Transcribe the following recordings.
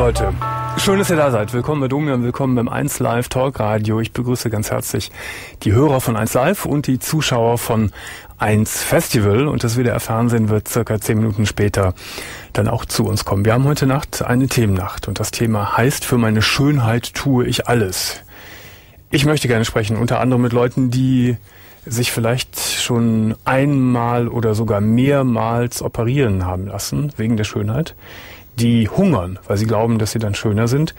Leute, schön, dass ihr da seid. Willkommen bei Domian, willkommen beim 1 Live Talk Radio. Ich begrüße ganz herzlich die Hörer von 1 Live und die Zuschauer von 1 Festival. Und das WDR Fernsehen wird circa zehn Minuten später dann auch zu uns kommen. Wir haben heute Nacht eine Themennacht und das Thema heißt, für meine Schönheit tue ich alles. Ich möchte gerne sprechen, unter anderem mit Leuten, die sich vielleicht schon einmal oder sogar mehrmals operieren haben lassen, wegen der Schönheit die hungern, weil sie glauben, dass sie dann schöner sind,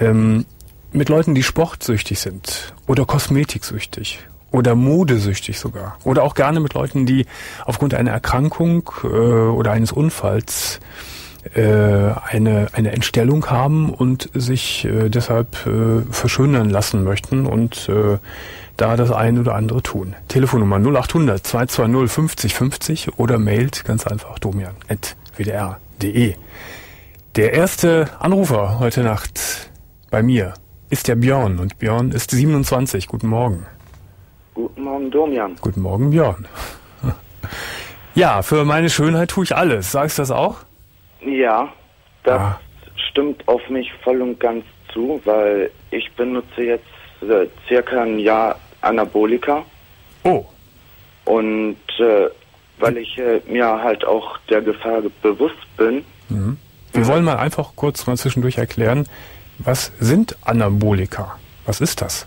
ähm, mit Leuten, die sportsüchtig sind oder kosmetiksüchtig oder modesüchtig sogar oder auch gerne mit Leuten, die aufgrund einer Erkrankung äh, oder eines Unfalls äh, eine, eine Entstellung haben und sich äh, deshalb äh, verschönern lassen möchten und äh, da das ein oder andere tun. Telefonnummer 0800 220 50 50 oder mailt ganz einfach domian.wdr.de. Der erste Anrufer heute Nacht bei mir ist der Björn und Björn ist 27. Guten Morgen. Guten Morgen, Domian. Guten Morgen, Björn. Ja, für meine Schönheit tue ich alles. Sagst du das auch? Ja, das ah. stimmt auf mich voll und ganz zu, weil ich benutze jetzt äh, circa ein Jahr Anabolika. Oh. Und äh, weil ich äh, mir halt auch der Gefahr bewusst bin, mhm. Wir wollen mal einfach kurz mal zwischendurch erklären, was sind Anabolika? Was ist das?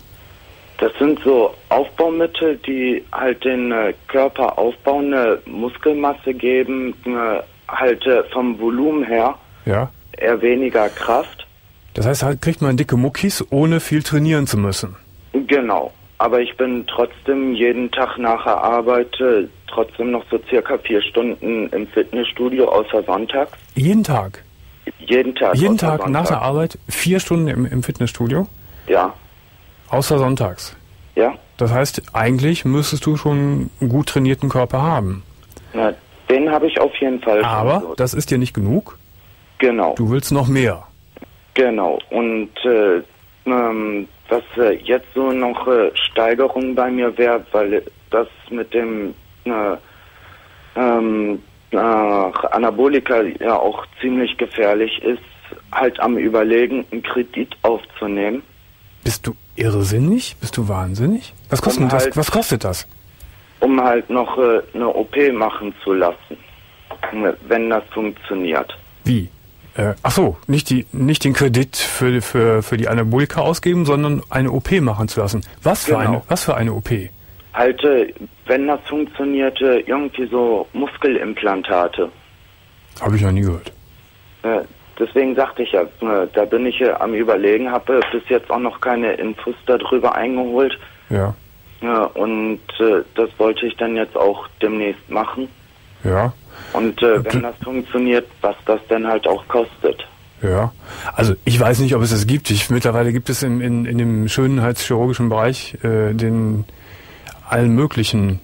Das sind so Aufbaumittel, die halt den äh, Körper aufbauen, eine Muskelmasse geben, äh, halt äh, vom Volumen her ja. eher weniger Kraft. Das heißt, halt kriegt man dicke Muckis, ohne viel trainieren zu müssen. Genau. Aber ich bin trotzdem jeden Tag nach der Arbeit trotzdem noch so circa vier Stunden im Fitnessstudio, außer sonntags. Jeden Tag? Jeden Tag. Jeden Tag nach der Arbeit vier Stunden im, im Fitnessstudio? Ja. Außer sonntags? Ja. Das heißt, eigentlich müsstest du schon einen gut trainierten Körper haben. Na, den habe ich auf jeden Fall. Aber so. das ist dir nicht genug? Genau. Du willst noch mehr? Genau. Und äh, ähm, was äh, jetzt so noch äh, Steigerung bei mir wäre, weil das mit dem äh, ähm, nach Anabolika ja auch ziemlich gefährlich ist, halt am Überlegen, einen Kredit aufzunehmen. Bist du irrsinnig? Bist du wahnsinnig? Was kostet, um das, halt, was kostet das? Um halt noch äh, eine OP machen zu lassen, wenn das funktioniert. Wie? Äh, ach so, nicht, die, nicht den Kredit für, für, für die Anabolika ausgeben, sondern eine OP machen zu lassen. Was für, genau. eine, was für eine OP? Halt, wenn das funktionierte, irgendwie so Muskelimplantate. Habe ich ja nie gehört. Äh, deswegen sagte ich ja, äh, da bin ich ja am Überlegen, habe bis jetzt auch noch keine Infos darüber eingeholt. Ja. ja und äh, das wollte ich dann jetzt auch demnächst machen. Ja. Und äh, wenn das funktioniert, was das denn halt auch kostet. Ja, also ich weiß nicht, ob es das gibt. Ich, mittlerweile gibt es in, in, in dem schönheitschirurgischen Bereich äh, den allen möglichen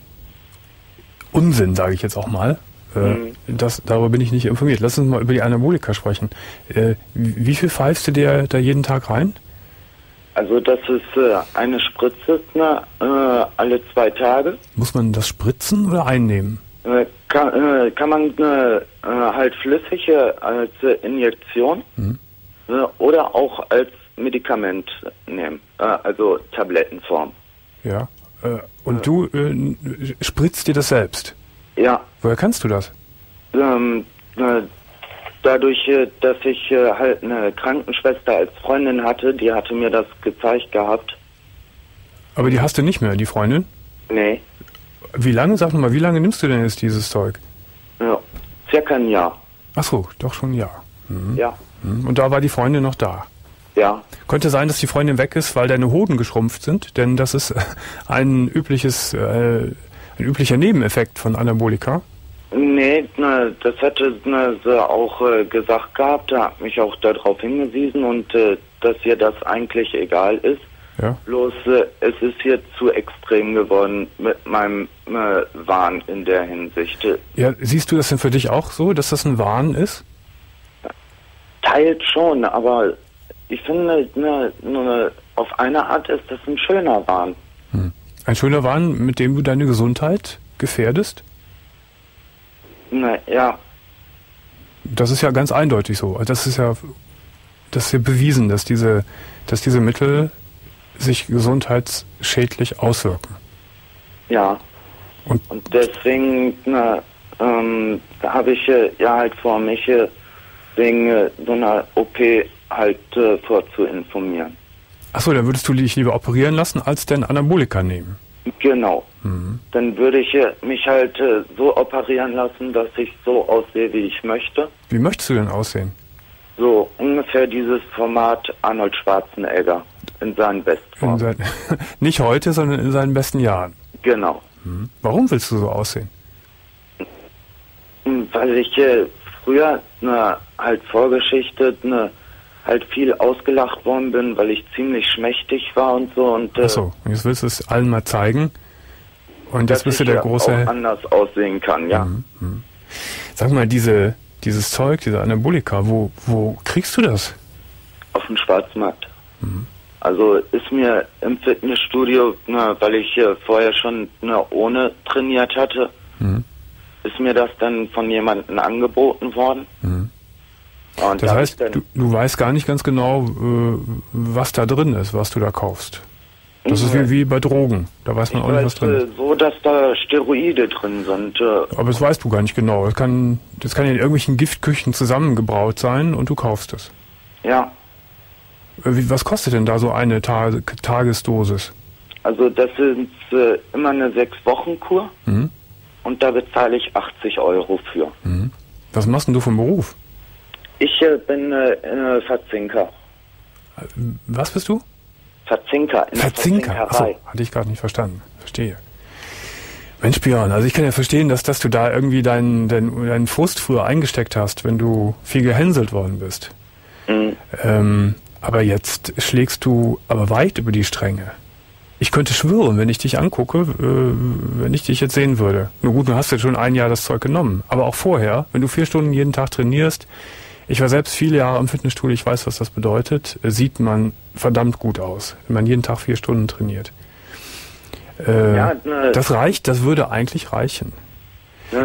Unsinn, sage ich jetzt auch mal. Äh, mhm. Das, darüber bin ich nicht informiert. Lass uns mal über die Anabolika sprechen. Äh, wie viel pfeifst du dir da jeden Tag rein? Also das ist äh, eine Spritze äh, alle zwei Tage. Muss man das spritzen oder einnehmen? Äh, kann, kann man halt flüssige als Injektion mhm. oder auch als Medikament nehmen, also Tablettenform. Ja. Äh, und du äh, spritzt dir das selbst? Ja. Woher kannst du das? Ähm, äh, dadurch, äh, dass ich halt eine Krankenschwester als Freundin hatte, die hatte mir das gezeigt gehabt. Aber die hast du nicht mehr, die Freundin? Nee. Wie lange, sag mal, wie lange nimmst du denn jetzt dieses Zeug? Ja, circa ein Jahr. Ach so, doch schon ein Jahr. Mhm. Ja. Mhm. Und da war die Freundin noch da? Ja. Könnte sein, dass die Freundin weg ist, weil deine Hoden geschrumpft sind, denn das ist ein übliches, äh, ein üblicher Nebeneffekt von Anabolika. Nee, ne, das hätte ne, sie auch äh, gesagt gehabt, da hat mich auch darauf hingewiesen und äh, dass ihr das eigentlich egal ist. Ja. Bloß äh, es ist hier zu extrem geworden mit meinem äh, Wahn in der Hinsicht. Ja, siehst du das denn für dich auch so, dass das ein Wahn ist? Teilt schon, aber ich finde, ne, ne, auf eine Art ist das ein schöner Wahn. Hm. Ein schöner Wahn, mit dem du deine Gesundheit gefährdest? Na, ja. Das ist ja ganz eindeutig so. Das ist ja, das ist ja bewiesen, dass diese, dass diese Mittel sich gesundheitsschädlich auswirken. Ja. Und, und deswegen ähm, habe ich äh, ja halt vor, mich äh, wegen äh, so einer OP halt äh, vorzuinformieren. Achso, dann würdest du dich lieber operieren lassen, als denn Anabolika nehmen? Genau. Mhm. Dann würde ich äh, mich halt äh, so operieren lassen, dass ich so aussehe, wie ich möchte. Wie möchtest du denn aussehen? So ungefähr dieses Format Arnold Schwarzenegger in seinen Bestformen. Sein, nicht heute, sondern in seinen besten Jahren. Genau. Mhm. Warum willst du so aussehen? Weil ich äh, früher ne, halt Vorgeschichte ne, halt viel ausgelacht worden bin, weil ich ziemlich schmächtig war und so. Und, äh, Achso, jetzt willst du es allen mal zeigen. Und jetzt bist du der große. Auch anders aussehen kann, ja. Mhm, mh. Sag mal, diese, dieses Zeug, diese Anabolika, wo, wo kriegst du das? Auf dem Schwarzmarkt. Mhm. Also ist mir im Fitnessstudio, na, weil ich äh, vorher schon na, ohne trainiert hatte, mhm. ist mir das dann von jemandem angeboten worden. Mhm. das heißt, du, du, weißt gar nicht ganz genau, äh, was da drin ist, was du da kaufst. Das ist wie, wie bei Drogen. Da weiß man ich auch nicht, was drin ist. so, dass da Steroide drin sind. Äh. Aber das weißt du gar nicht genau. Das kann, das kann in irgendwelchen Giftküchen zusammengebraut sein und du kaufst es. Ja. Wie, was kostet denn da so eine Ta Tagesdosis? Also das sind äh, immer eine Sechs-Wochen-Kur mhm. und da bezahle ich 80 Euro für. Mhm. Was machst denn du vom Beruf? Ich äh, bin äh, Verzinker. Was bist du? Verzinker. In Verzinker, Achso, hatte ich gerade nicht verstanden. Verstehe. Mensch, Björn, also ich kann ja verstehen, dass, dass du da irgendwie deinen, deinen, deinen Frust früher eingesteckt hast, wenn du viel gehänselt worden bist. Mhm. Ähm, aber jetzt schlägst du aber weit über die Stränge. Ich könnte schwören, wenn ich dich angucke, äh, wenn ich dich jetzt sehen würde. Nur gut, du hast ja schon ein Jahr das Zeug genommen. Aber auch vorher, wenn du vier Stunden jeden Tag trainierst, ich war selbst viele Jahre im Fitnessstudio, ich weiß, was das bedeutet, sieht man verdammt gut aus, wenn man jeden Tag vier Stunden trainiert. Äh, ja, ne, das reicht, das würde eigentlich reichen.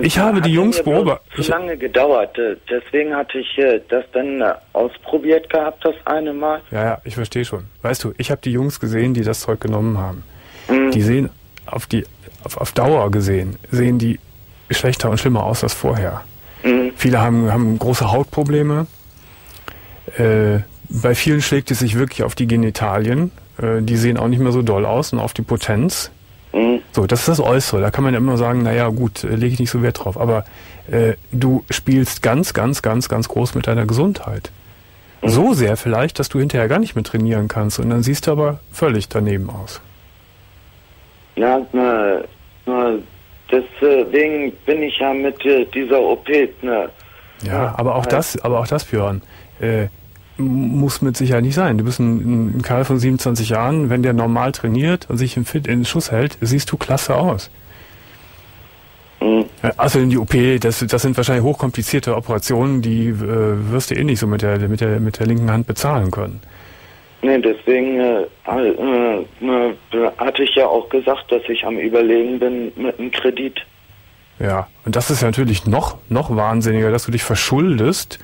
Ich habe die Jungs beobachtet. Zu lange gedauert. Äh, deswegen hatte ich äh, das dann äh, ausprobiert gehabt, das eine Mal. Ja, ja, ich verstehe schon. Weißt du, ich habe die Jungs gesehen, die das Zeug genommen haben. Mhm. Die sehen auf die auf, auf Dauer gesehen, sehen die schlechter und schlimmer aus als vorher. Mhm. Viele haben, haben große Hautprobleme. Äh, bei vielen schlägt es sich wirklich auf die Genitalien. Äh, die sehen auch nicht mehr so doll aus und auf die Potenz. Mhm. So, das ist das Äußere. Da kann man ja immer sagen, naja, gut, äh, lege ich nicht so Wert drauf. Aber äh, du spielst ganz, ganz, ganz, ganz groß mit deiner Gesundheit. Mhm. So sehr vielleicht, dass du hinterher gar nicht mehr trainieren kannst. Und dann siehst du aber völlig daneben aus. Ja, na, na, deswegen bin ich ja mit äh, dieser OP. Ne, ja, aber auch das, aber auch das, Björn. Äh, muss mit Sicherheit nicht sein. Du bist ein, ein Kerl von 27 Jahren, wenn der normal trainiert und sich im Fit in den Schuss hält, siehst du klasse aus. Mhm. Also die OP, das, das sind wahrscheinlich hochkomplizierte Operationen, die äh, wirst du eh nicht so mit der, mit der, mit der linken Hand bezahlen können. Nee, deswegen äh, äh, äh, hatte ich ja auch gesagt, dass ich am Überlegen bin mit einem Kredit. Ja, und das ist ja natürlich noch, noch wahnsinniger, dass du dich verschuldest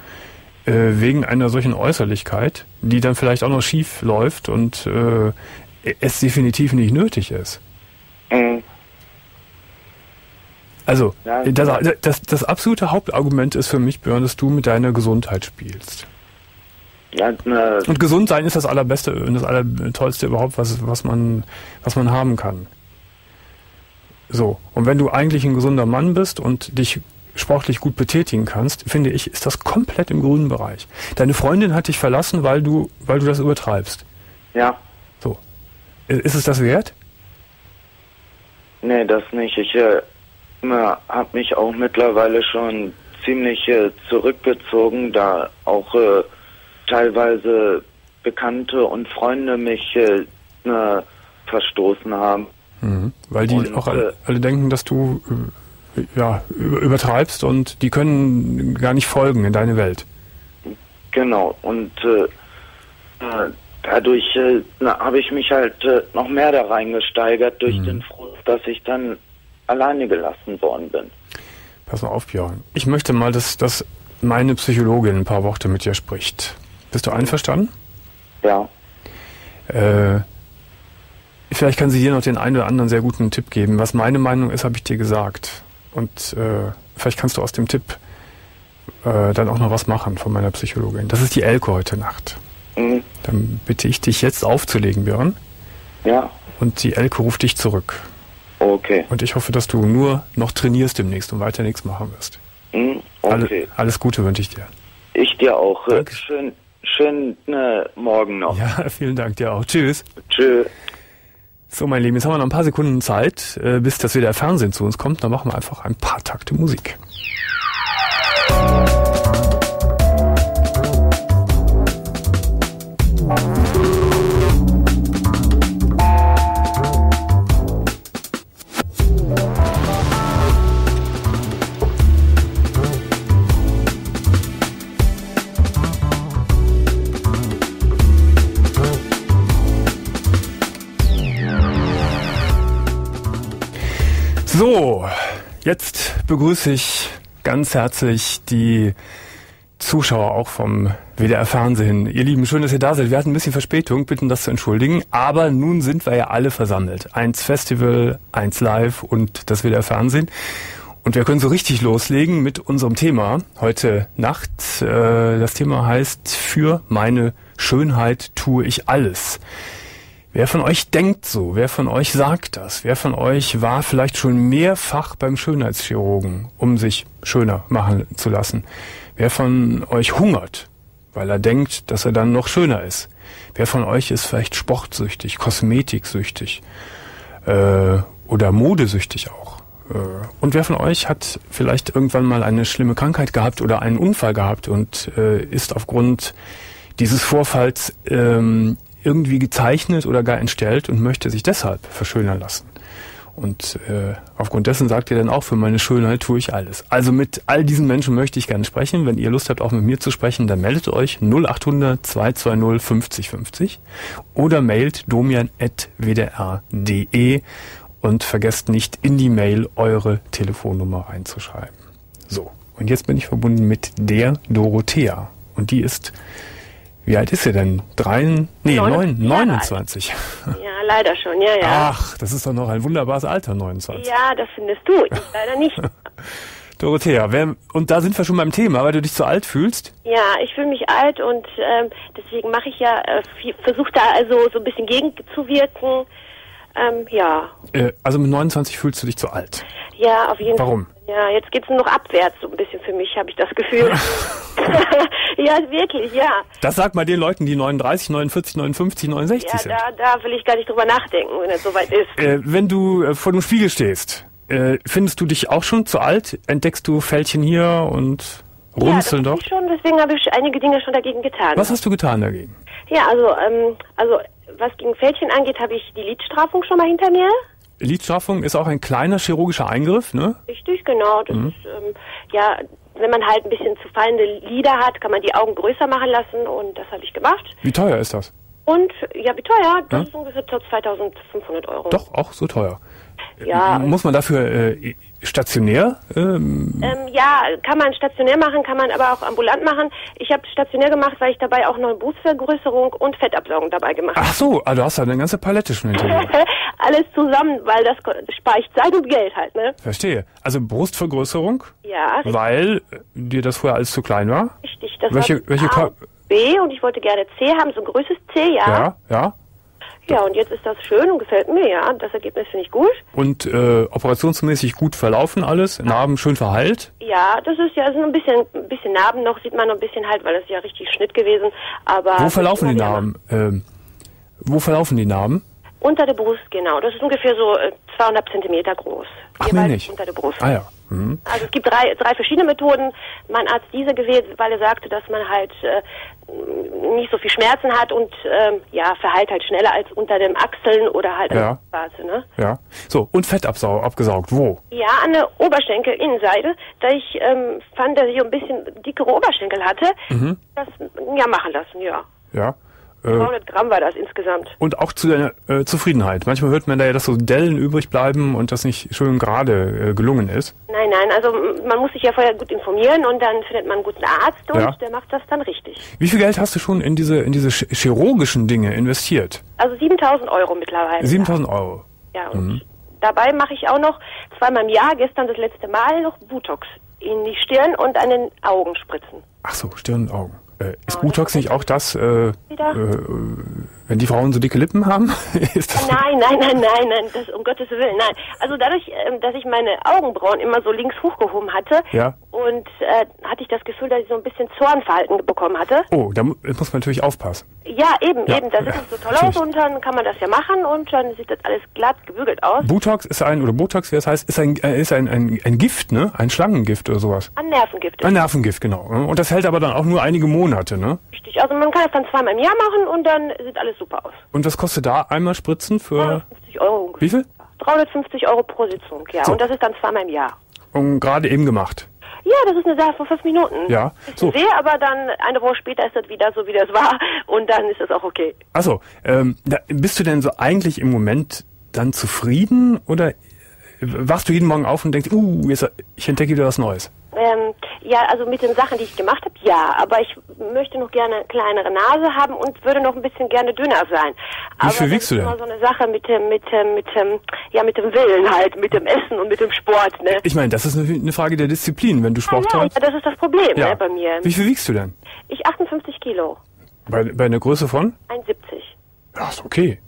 äh, wegen einer solchen Äußerlichkeit, die dann vielleicht auch noch schief läuft und äh, es definitiv nicht nötig ist. Mhm. Also, das, das, das, absolute Hauptargument ist für mich, Björn, dass du mit deiner Gesundheit spielst. Ja, ne, und gesund sein ist das allerbeste und das allertollste überhaupt, was, was, man, was man haben kann. So, und wenn du eigentlich ein gesunder Mann bist und dich sportlich gut betätigen kannst, finde ich, ist das komplett im grünen Bereich. Deine Freundin hat dich verlassen, weil du, weil du das übertreibst. Ja. So. Ist es das wert? Nee, das nicht. Ich äh, habe mich auch mittlerweile schon ziemlich äh, zurückgezogen, da auch äh, teilweise Bekannte und Freunde mich äh, verstoßen haben. Mhm. Weil die und, auch alle, äh, alle denken, dass du äh, ja, übertreibst und die können gar nicht folgen in deine Welt. Genau, und äh, äh dadurch äh, habe ich mich halt äh, noch mehr da reingesteigert durch mhm. den Frust, dass ich dann alleine gelassen worden bin. Pass mal auf, Björn. Ich möchte mal, dass, dass meine Psychologin ein paar Worte mit dir spricht. Bist du einverstanden? Ja. Äh, vielleicht kann sie dir noch den einen oder anderen sehr guten Tipp geben. Was meine Meinung ist, habe ich dir gesagt. Und äh, vielleicht kannst du aus dem Tipp äh, dann auch noch was machen von meiner Psychologin. Das ist die Elke heute Nacht. Mhm. Dann bitte ich dich jetzt aufzulegen, Björn. Ja. Und die Elke ruft dich zurück. Okay. Und ich hoffe, dass du nur noch trainierst demnächst und weiter nichts machen wirst. Mhm. Alle, Okay. alles Gute wünsche ich dir. Ich dir auch. Äh, Danke. Schön, schönen äh, Morgen noch. Ja, vielen Dank dir auch. Tschüss. Tschö. So, mein Lieben, jetzt haben wir noch ein paar Sekunden Zeit, äh, bis das wieder Fernsehen zu uns kommt. Dann machen wir einfach ein paar Takte Musik. So, jetzt begrüße ich ganz herzlich die Zuschauer auch vom WDR Fernsehen. Ihr Lieben, schön, dass ihr da seid. Wir hatten ein bisschen Verspätung, bitten das zu entschuldigen. Aber nun sind wir ja alle versammelt. Eins Festival, eins Live und das WDR Fernsehen. Und wir können so richtig loslegen mit unserem Thema heute Nacht. Äh, Das Thema heißt, für meine Schönheit tue ich alles. Wer von euch denkt so? Wer von euch sagt das? Wer von euch war vielleicht schon mehrfach beim Schönheitschirurgen, um sich schöner machen zu lassen? Wer von euch hungert, weil er denkt, dass er dann noch schöner ist? Wer von euch ist vielleicht sportsüchtig, kosmetiksüchtig äh, oder modesüchtig auch? Äh, Und wer von euch hat vielleicht irgendwann mal eine schlimme Krankheit gehabt oder einen Unfall gehabt und äh, ist aufgrund dieses Vorfalls ähm, irgendwie gezeichnet oder gar entstellt und möchte sich deshalb verschönern lassen. Und äh, aufgrund dessen sagt ihr dann auch, für meine Schönheit tue ich alles. Also mit all diesen Menschen möchte ich gerne sprechen. Wenn ihr Lust habt, auch mit mir zu sprechen, dann meldet euch 0800 220 50 50 oder mailt domian.wdr.de und vergesst nicht in die Mail eure Telefonnummer reinzuschreiben. So, und jetzt bin ich verbunden mit der Dorothea. Und die ist, wie alt ist sie denn? Drei, nee, Neun- neun, Jahre alt. 29. Ja, leider schon, ja, ja. Ach, das ist doch noch ein wunderbares Alter, 29. Ja, das findest du, ich leider nicht. Dorothea, wer, und da sind wir schon beim Thema, weil du dich zu alt fühlst. Ja, ich fühle mich alt und ähm, deswegen mache ich ja, äh, versuche da also so ein bisschen gegenzuwirken. Ähm, ja, Äh, also mit 29 fühlst du dich zu alt. ja, auf jeden Warum? Fall. Ja, jetzt geht's nur noch abwärts so ein bisschen für mich, habe ich das Gefühl. ja, wirklich, ja. Das sagt mal den Leuten, die 39, 49, 59, 69 Ja, sind. da, da will ich gar nicht drüber nachdenken, wenn es soweit ist. Äh, wenn du äh, vor dem Spiegel stehst, äh, findest du dich auch schon zu alt? Entdeckst du Fältchen hier und runzeln ja, doch? das ich schon, deswegen habe ich einige Dinge schon dagegen getan. Was hast du getan dagegen? Ja, also, ähm, also was gegen Fältchen angeht, habe ich die Lidstrafung schon mal hinter mir. Lidstraffung ist auch ein kleiner chirurgischer Eingriff, ne? Richtig, genau. Das Mhm. ist, ähm, ja, wenn man halt ein bisschen zu fallende Lider hat, kann man die Augen größer machen lassen und das habe ich gemacht. Wie teuer ist das? Und ja, wie teuer? Das Ja. ist ungefähr so 2500 Euro. Doch, auch so teuer. Ja, Muss man dafür äh, stationär? Ähm, ähm, ja, kann man stationär machen, kann man aber auch ambulant machen. Ich habe stationär gemacht, weil ich dabei auch noch eine Brustvergrößerung und Fettabsaugung dabei gemacht ach so, du hast ja eine ganze Palette schon hinter habe. Alles zusammen, weil das ich Zeit und Geld halt, ne? Verstehe. Also Brustvergrößerung, Ja, richtig. weil dir das vorher alles zu klein war? richtig. Das Welche- war welche A und B und ich wollte gerne C haben, so ein größeres C, ja. Ja, ja. Ja, und jetzt ist das schön und gefällt mir, ja. Das Ergebnis finde ich gut. Und äh, operationsmäßig gut verlaufen alles, Narben schön verheilt. Ja, das ist ja so ein bisschen, ein bisschen Narben noch, sieht man noch ein bisschen halt, weil das ist ja richtig Schnitt gewesen. Aber Wo verlaufen die Narben? Ähm, wo verlaufen die Narben? Unter der Brust, genau. Das ist ungefähr so äh, 200 Zentimeter groß. Ach, mehr nicht. Unter der Brust. Ah ja. Mhm. Also es gibt drei, drei verschiedene Methoden. Mein Arzt diese gewählt, weil er sagte, dass man halt äh, nicht so viel Schmerzen hat und ähm, ja, verheilt halt schneller als unter dem Achseln oder halt an Ja. der Base, ne? Ja. So, und Fett abgesaugt. Wo? Ja, an der Oberschenkelinnenseite, da ich ähm, fand, dass ich ein bisschen dickere Oberschenkel hatte, Mhm. das ja machen lassen, ja. Ja. Äh, 300 Gramm war das insgesamt. und auch zu deiner äh, Zufriedenheit. Manchmal hört man da ja, dass so Dellen übrig bleiben und das nicht schön gerade äh, gelungen ist. Nein, nein, also man muss sich ja vorher gut informieren und dann findet man einen guten Arzt und Ja. der macht das dann richtig. Wie viel Geld hast du schon in diese, in diese ch- chirurgischen Dinge investiert? Also 7000 Euro mittlerweile. 7000 Euro. Ja, und dabei mache ich auch noch zweimal im Jahr, gestern das letzte Mal, noch Botox in die Stirn und an den Augen spritzen. Ach so, Stirn und Augen. Äh, ist Botox nicht auch das, äh, äh, wenn die Frauen so dicke Lippen haben? ist das Nein, nein, nein, nein, nein, das um Gottes Willen, nein. Also dadurch, ähm, dass ich meine Augenbrauen immer so links hochgehoben hatte Ja. und äh, hatte ich das Gefühl, dass ich so ein bisschen Zornverhalten bekommen hatte. Oh, da mu- muss man natürlich aufpassen. Ja, eben, Ja, eben, das ja, sieht so toll natürlich. aus und dann kann man das ja machen und dann sieht das alles glatt gebügelt aus. Botox ist ein, oder Botox, wie es heißt, ist ein, äh, ist ein, ein, ein Gift, ne? Ein Schlangengift oder sowas. An Nervengift. Ein Nervengift, genau. Und das hält aber dann auch nur einige Monate, ne? Richtig. Also man kann das dann zweimal im Jahr machen und dann sieht alles super aus. Und was kostet da einmal Spritzen für, 350 Euro ungefähr. wie viel? 350 Euro pro Sitzung, ja. So. Und das ist dann zweimal im Jahr. Und gerade eben gemacht. Ja, das ist eine Sache von fünf Minuten. Ja, so. Bisschen weh, aber dann eine Woche später ist das wieder so, wie das war. Und dann ist das auch okay. Achso, ähm, da, bist du denn so eigentlich im Moment dann zufrieden oder wachst du jeden Morgen auf und denkst, uh, jetzt, ich entdecke wieder was Neues? Ähm, ja, also mit den Sachen, die ich gemacht habe, ja. Aber ich möchte noch gerne eine kleinere Nase haben und würde noch ein bisschen gerne dünner sein. aber viel das wiegst du ist denn? immer so eine Sache mit dem, mit dem, mit dem, ja, mit dem Willen halt, mit dem Essen und mit dem Sport, ne? Ich meine, das ist eine, Frage der Disziplin, wenn du Sport ja, treibst. ja, das ist das Problem ne, bei mir. Wie viel wiegst du denn? Ich 58 Kilo, Bei, bei einer Größe von? 71. Ja, ist okay.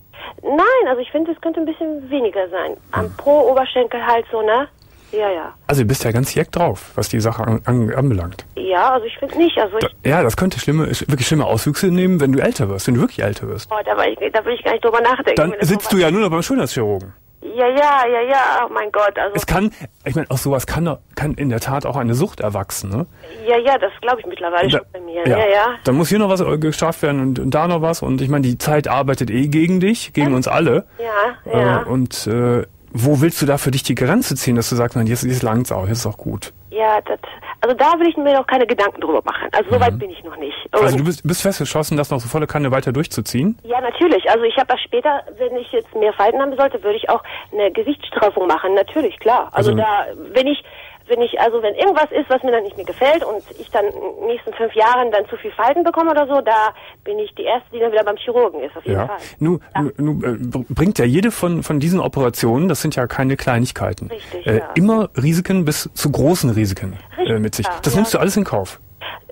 Nein, also ich finde, es könnte ein bisschen weniger sein. Am pro Oberschenkel halt so, ne? Ja, ja. Also du bist ja ganz jeck drauf, was die Sache an, an, anbelangt. Ja, also ich finde nicht. Also ich, Ja, das könnte schlimme, wirklich schlimme Auswüchse nehmen, wenn du älter wirst, wenn du wirklich älter wirst. oh, da, ich, da will ich gar nicht drüber nachdenken. Dann sitzt du ja nur noch beim Schönheitschirurgen. Ja, ja, ja, ja, oh mein Gott. Also, Es kann, ich meine, aus sowas kann, kann in der Tat auch eine Sucht erwachsen, ne? ja, ja, das glaube ich mittlerweile schon bei mir. Ja, ja. Dann muss hier noch was äh, gestraft werden und, und da noch was. Und ich meine, die Zeit arbeitet eh gegen dich, gegen uns alle. Ja, ja. Äh, und äh, wo willst du da für dich die Grenze ziehen, dass du sagst, nein, jetzt, jetzt langt's auch, jetzt ist auch gut. Ja, das, also da will ich mir noch keine Gedanken drüber machen. Also so weit bin ich noch nicht. Und, Also du bist, bist fest entschlossen, das noch so volle Kanne weiter durchzuziehen? ja, natürlich. Also ich habe das später, wenn ich jetzt mehr Falten haben sollte, würde ich auch eine Gesichtsstraffung machen. Natürlich, klar. Also, Also- da, wenn ich, wenn ich, also wenn irgendwas ist, was mir dann nicht mehr gefällt und ich dann in den nächsten fünf Jahren dann zu viel Falten bekomme oder so, da bin ich die Erste, die dann wieder beim Chirurgen ist, auf jeden Ja. Fall. Nu, nu, nu äh, br- bringt ja jede von, von diesen Operationen, das sind ja keine Kleinigkeiten, Richtig, äh, ja. immer Risiken bis zu großen Risiken äh, Richtig, mit sich. ja, Das ja. nimmst du alles in Kauf.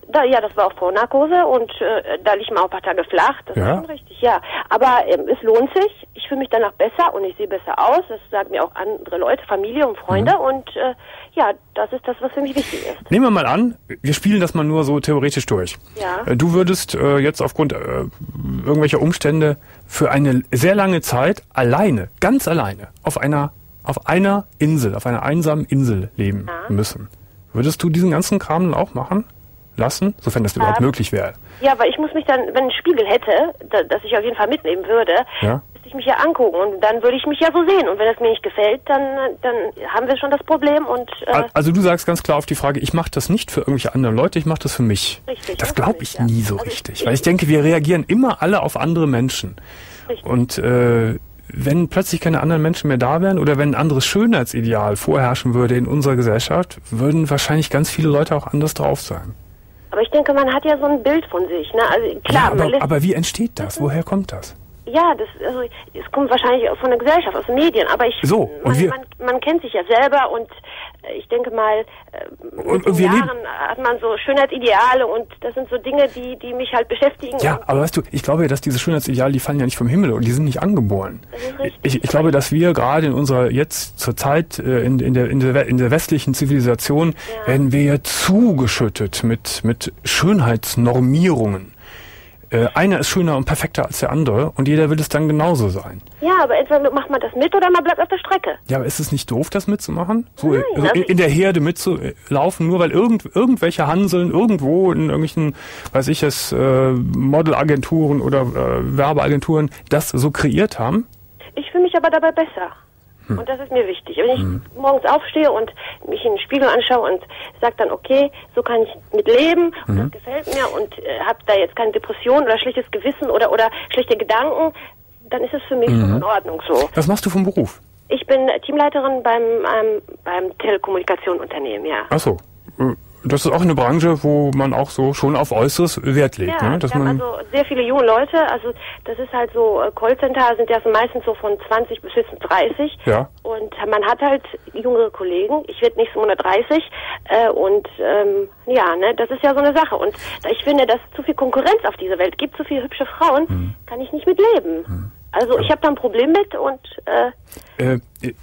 Da, ja, das war auch Vollnarkose und äh, da liegt man auch ein paar Tage flach. Das Ja? ist schon richtig, ja. Aber ähm, es lohnt sich. Ich fühle mich danach besser und ich sehe besser aus. Das sagen mir auch andere Leute, Familie und Freunde. Mhm. Und äh, ja, das ist das, was für mich wichtig ist. Nehmen wir mal an, wir spielen das mal nur so theoretisch durch. Ja. Äh, Du würdest äh, jetzt aufgrund äh, irgendwelcher Umstände für eine sehr lange Zeit alleine, ganz alleine, auf einer auf einer Insel, auf einer einsamen Insel leben Ja. müssen. Würdest du diesen ganzen Kram dann auch machen? Lassen? Sofern das überhaupt Ähm, möglich wäre. Ja, weil ich muss mich dann, wenn ich einen Spiegel hätte, da, das ich auf jeden Fall mitnehmen würde, Ja. Ich mich ja angucken und dann würde ich mich ja so sehen. Und wenn es mir nicht gefällt, dann, dann haben wir schon das Problem und äh, Al- Also du sagst ganz klar auf die Frage, ich mache das nicht für irgendwelche anderen Leute, ich mache das für mich. Richtig, das das glaube ich ja. nie so Also ich- richtig, ich- weil ich denke, wir reagieren immer alle auf andere Menschen. Richtig. Und äh, wenn plötzlich keine anderen Menschen mehr da wären oder wenn ein anderes Schönheitsideal vorherrschen würde in unserer Gesellschaft, würden wahrscheinlich ganz viele Leute auch anders drauf sein. aber ich denke, man hat ja so ein Bild von sich. Ne? Also klar, ja, aber, aber wie entsteht das? Woher kommt das? Ja, das, also, es kommt wahrscheinlich von der Gesellschaft, aus den Medien, aber ich, So, und man, wir- man, man kennt sich ja selber und äh, ich denke mal, äh, mit Und- den und wir Jahren leben- hat man so Schönheitsideale und das sind so Dinge, die, die mich halt beschäftigen. Ja, aber weißt du, ich glaube ja, dass diese Schönheitsideale, die fallen ja nicht vom Himmel und die sind nicht angeboren. Ich, ich glaube, dass wir gerade in unserer jetzt zur Zeit äh, in, in, der, in, der, in der westlichen Zivilisation Ja. werden wir ja zugeschüttet mit, mit Schönheitsnormierungen. Äh, einer ist schöner und perfekter als der andere und jeder will es dann genauso sein. ja, aber entweder macht man das mit oder man bleibt auf der Strecke. Ja, aber ist es nicht doof, das mitzumachen? So Nein, also in, in der Herde mitzulaufen, nur weil irgend, irgendwelche Hanseln irgendwo in irgendwelchen, weiß ich es, äh, Modelagenturen oder äh, Werbeagenturen das so kreiert haben? Ich fühle mich aber dabei besser. Hm. Und das ist mir wichtig. Wenn ich hm. morgens aufstehe und mich in den Spiegel anschaue und sage dann, okay, so kann ich mit leben und hm. das gefällt mir und äh, habe da jetzt keine Depression oder schlechtes Gewissen oder, oder schlechte Gedanken, dann ist es für mich mhm. in Ordnung so. Was machst du vom Beruf? Ich bin Teamleiterin beim, ähm, beim Telekommunikationunternehmen, ja. Ach so. Äh, das ist auch eine Branche, wo man auch so schon auf Äußeres Wert legt. Ja, ne? Dass man also sehr viele junge Leute, also das ist halt so, äh, Callcenter sind ja meistens so von 20 bis 30. Ja. Und man hat halt jüngere Kollegen. Ich werde nächsten Monat 30. Äh, und ähm, ja, ne, das ist ja so eine Sache. Und da ich finde, dass es zu viel Konkurrenz auf dieser Welt gibt, zu viele hübsche Frauen, hm. kann ich nicht mitleben. Hm. Also ich habe da ein Problem mit und äh, äh, äh,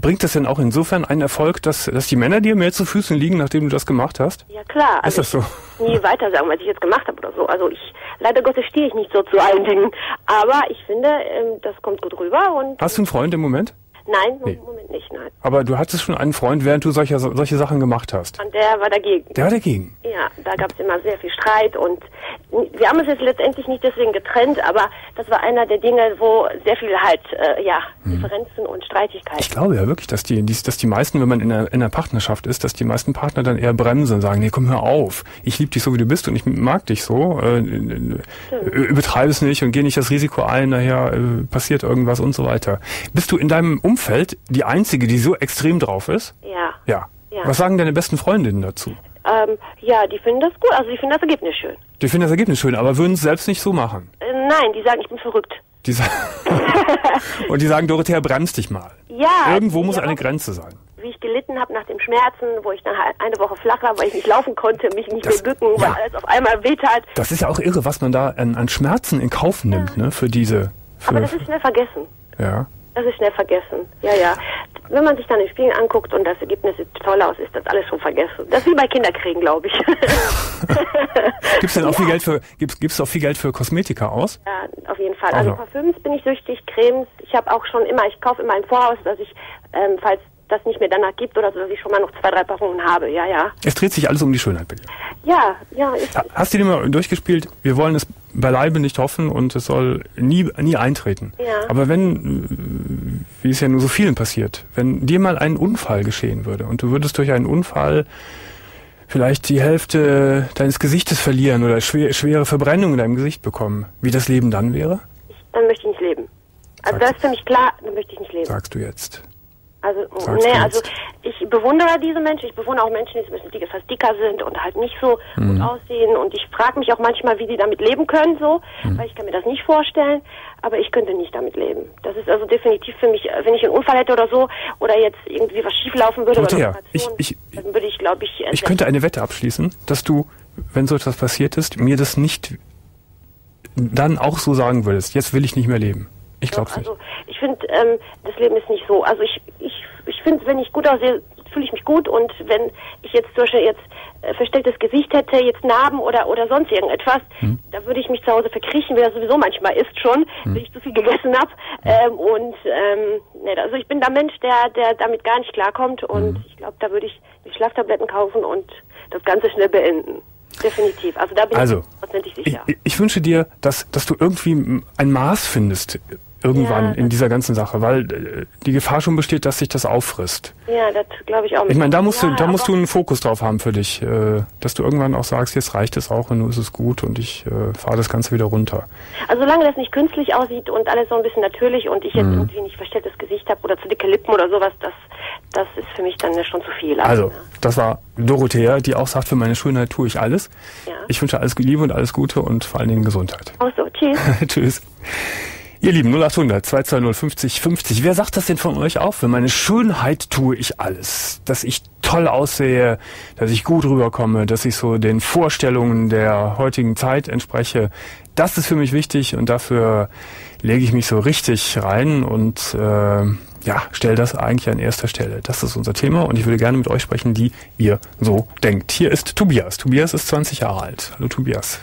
Bringt das denn auch insofern einen Erfolg, dass, dass die Männer dir mehr zu Füßen liegen, nachdem du das gemacht hast? Ja klar. Also ist das so? Nie weiter sagen, was ich jetzt gemacht habe oder so. Also ich, leider Gottes stehe ich nicht so zu allen Dingen. Aber ich finde, ähm, das kommt gut rüber und. Hast du einen Freund im Moment? Nein, nee. im Moment nicht, nein. Aber du hattest schon einen Freund, während du solche, solche Sachen gemacht hast. Und der war dagegen. Der war dagegen? Ja, da gab es immer sehr viel Streit und wir haben uns jetzt letztendlich nicht deswegen getrennt, aber das war einer der Dinge, wo sehr viel halt, äh, ja, hm. Differenzen und Streitigkeiten. Ich glaube ja wirklich, dass die, dass die meisten, wenn man in einer, in einer Partnerschaft ist, dass die meisten Partner dann eher bremsen und sagen, nee, komm, hör auf. Ich liebe dich so, wie du bist und ich mag dich so. Äh, übertreibe es nicht und geh nicht das Risiko ein, nachher äh, passiert irgendwas und so weiter. Bist du in deinem Umfeld die Einzige, die so extrem drauf ist? Ja. Ja. ja. Was sagen deine besten Freundinnen dazu? Ähm, ja, die finden das gut, also die finden das Ergebnis schön. Die finden das Ergebnis schön, aber würden es selbst nicht so machen? Äh, nein, die sagen, ich bin verrückt. Die und die sagen, Dorothea, bremst dich mal. Ja. Irgendwo muss eine Grenze sein. Wie ich gelitten habe nach dem Schmerzen, wo ich dann halt eine Woche flach war, weil ich nicht laufen konnte, mich nicht das, mehr bücken, ja. weil alles auf einmal wehtat. Das ist ja auch irre, was man da an, an Schmerzen in Kauf nimmt, ja. ne, für diese... Für aber das ist schnell vergessen. Ja. Das ist schnell vergessen. Ja, ja. Wenn man sich dann den Spiegel anguckt und das Ergebnis sieht toll aus, ist das alles schon vergessen. Das ist wie bei Kinderkriegen, glaube ich. gibt es denn auch viel Geld für gibt's, gibt's auch viel Geld für Kosmetika aus? Ja, auf jeden Fall. Also, also Parfüms bin ich süchtig, Cremes. Ich habe auch schon immer, ich kaufe immer im Voraus, dass ich, ähm, falls das nicht mehr danach gibt oder so, dass ich schon mal noch zwei, drei Packungen habe. Ja, ja. Es dreht sich alles um die Schönheit bei dir. Ja, ja. Ich, Hast du dir mal durchgespielt? Wir wollen es beileibe nicht hoffen und es soll nie, nie eintreten. Ja. Aber wenn, wie es ja nur so vielen passiert, wenn dir mal ein Unfall geschehen würde und du würdest durch einen Unfall vielleicht die Hälfte deines Gesichtes verlieren oder schwer, schwere Verbrennungen in deinem Gesicht bekommen, wie das Leben dann wäre? Ich, dann möchte ich nicht leben. Also Sagst das ist für mich klar, dann möchte ich nicht leben. Sagst du jetzt. Also, nee, also ich bewundere diese Menschen. Ich bewundere auch Menschen, die so ein bisschen dicker, fast dicker sind und halt nicht so mhm. gut aussehen. Und ich frage mich auch manchmal, wie die damit leben können, so, mhm. weil ich kann mir das nicht vorstellen. Aber ich könnte nicht damit leben. Das ist also definitiv für mich, wenn ich einen Unfall hätte oder so, oder jetzt irgendwie was schieflaufen würde, oder ich, ich, dann würde ich, glaube ich, ich könnte eine Wette abschließen, dass du, wenn so etwas passiert ist, mir das nicht dann auch so sagen würdest. Jetzt will ich nicht mehr leben. Ich glaube also, nicht. Ich finde, ähm, das Leben ist nicht so. Also ich, ich, ich finde, wenn ich gut aussehe, fühle ich mich gut und wenn ich jetzt zum Beispiel jetzt äh, verstelltes Gesicht hätte, jetzt Narben oder oder sonst irgendetwas, hm. da würde ich mich zu Hause verkriechen, wie das sowieso manchmal ist schon, hm. wenn ich zu viel gegessen habe. Ähm, und ähm, ne, also ich bin der Mensch, der der damit gar nicht klarkommt und hm. ich glaube, da würde ich die Schlaftabletten kaufen und das Ganze schnell beenden. Definitiv. Also da bin also, ich sicher. Ich, ich wünsche dir, dass, dass du irgendwie ein Maß findest irgendwann ja, in dieser ganzen Sache, weil äh, die Gefahr schon besteht, dass sich das auffrisst. Ja, das glaube ich auch. Ich meine, da musst ja, du, da musst du einen Fokus drauf haben für dich, äh, dass du irgendwann auch sagst, jetzt reicht es auch und nun ist es gut und ich äh, fahre das Ganze wieder runter. Also solange das nicht künstlich aussieht und alles so ein bisschen natürlich und ich jetzt mhm. irgendwie nicht verstelltes Gesicht habe oder zu dicke Lippen oder sowas, das, das ist für mich dann schon zu viel. Also, also das war Dorothea, die auch sagt, für meine Schönheit tue ich alles. Ja. Ich wünsche alles Liebe und alles Gute und vor allen Dingen Gesundheit. Auch so, tschüss. tschüss. Ihr Lieben, 0800 220 50 50. Wer sagt das denn von euch auch? Für meine Schönheit tue ich alles. Dass ich toll aussehe, dass ich gut rüberkomme, dass ich so den Vorstellungen der heutigen Zeit entspreche. Das ist für mich wichtig und dafür lege ich mich so richtig rein und äh, ja, stelle das eigentlich an erster Stelle. Das ist unser Thema und ich würde gerne mit euch sprechen, die ihr so denkt. Hier ist Tobias. Tobias ist 20 Jahre alt. Hallo Tobias.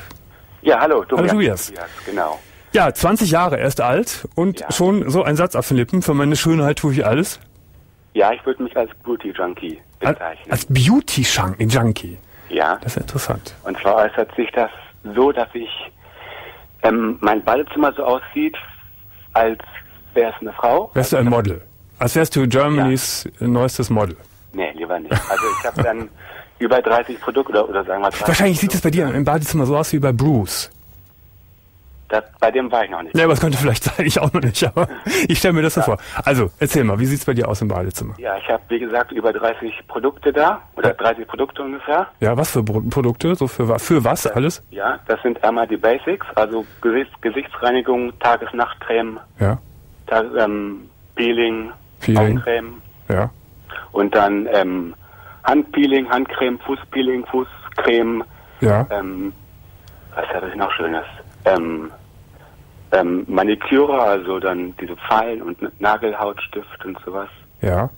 Ja, hallo Tobias. Hallo Tobias. Tobias genau. Ja, 20 Jahre erst alt und ja. schon so ein Satz auf den Lippen. Für meine Schönheit tue ich alles. Ja, ich würde mich als Beauty Junkie bezeichnen. Als Beauty Junkie? Ja. Das ist interessant. Und zwar äußert sich das so, dass ich ähm, mein Badezimmer so aussieht, als Wer ist eine Frau? Wärst du ein Model? Als wärst du Germanys neuestes Model. Nee, lieber nicht. Also ich habe dann über 30 Produkte oder, oder sagen wir 30 Wahrscheinlich sieht es bei dir im Badezimmer so aus wie bei Bruce. Das, bei dem war ich noch nicht. Ja, aber es könnte vielleicht sein, ich auch noch nicht, aber ich stelle mir das so vor. Also, erzähl mal, wie sieht's bei dir aus im Badezimmer? Ja, ich habe wie gesagt über 30 Produkte da oder 30 Produkte ungefähr. Ja, was für Pro Produkte? So für, für was alles? Ja, das sind einmal die Basics, also Gesichts Gesichtsreinigung, Tages-Nacht-Creme, Ja, Tag ähm, Peeling, Peeling. Augencreme ja, und dann ähm, Handpeeling, Handcreme, Fußpeeling, Fußcreme, ja, ähm, was habe ich noch Schönes? Ähm, ähm, Maniküre, also dann diese Pfeilen und Nagelhautstift und sowas. ja.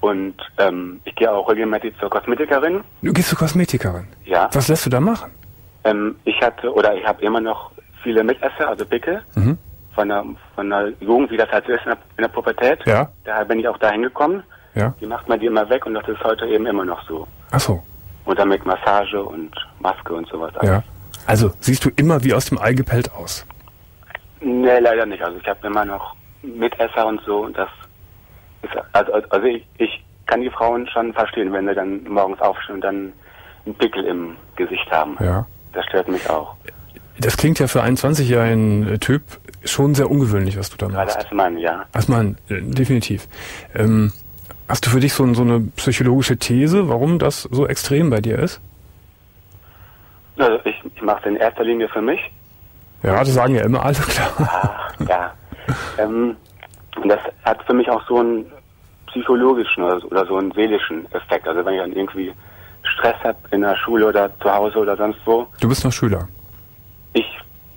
Und ähm, ich gehe auch regelmäßig zur Kosmetikerin. Du gehst zur Kosmetikerin. Ja. Was lässt du da machen? Ähm, ich hatte oder ich habe immer noch viele Mitesser, also Pickel. Mhm. Von der, von der Jugend, wie das halt so ist in der, in der Pubertät. Ja. Daher bin ich auch da hingekommen. Ja. Die macht man die immer weg und das ist heute eben immer noch so. Ach so, Und dann mit Massage und Maske und sowas. alles. ja. Also, siehst du immer wie aus dem Ei gepellt aus. Nee, leider nicht. Also ich habe immer noch Mitesser und so und das ist also, also ich, ich kann die Frauen schon verstehen, wenn sie dann morgens aufstehen und dann einen Pickel im Gesicht haben. Ja. Das stört mich auch. Das klingt ja für einen 20-jährigen äh, Typ schon sehr ungewöhnlich, was du da Gerade machst. als Mann, ja. Erstmal, äh, definitiv. Ähm, hast du für dich so, so eine psychologische These, warum das so extrem bei dir ist? Also ich, ich mache es in erster Linie für mich. Ja, das sagen ja immer alle, klar. Ah, ja. ähm, und das hat für mich auch so einen psychologischen oder, oder so einen seelischen Effekt. Also wenn ich dann irgendwie Stress habe in der Schule oder zu Hause oder sonst wo. Du bist noch Schüler. Ich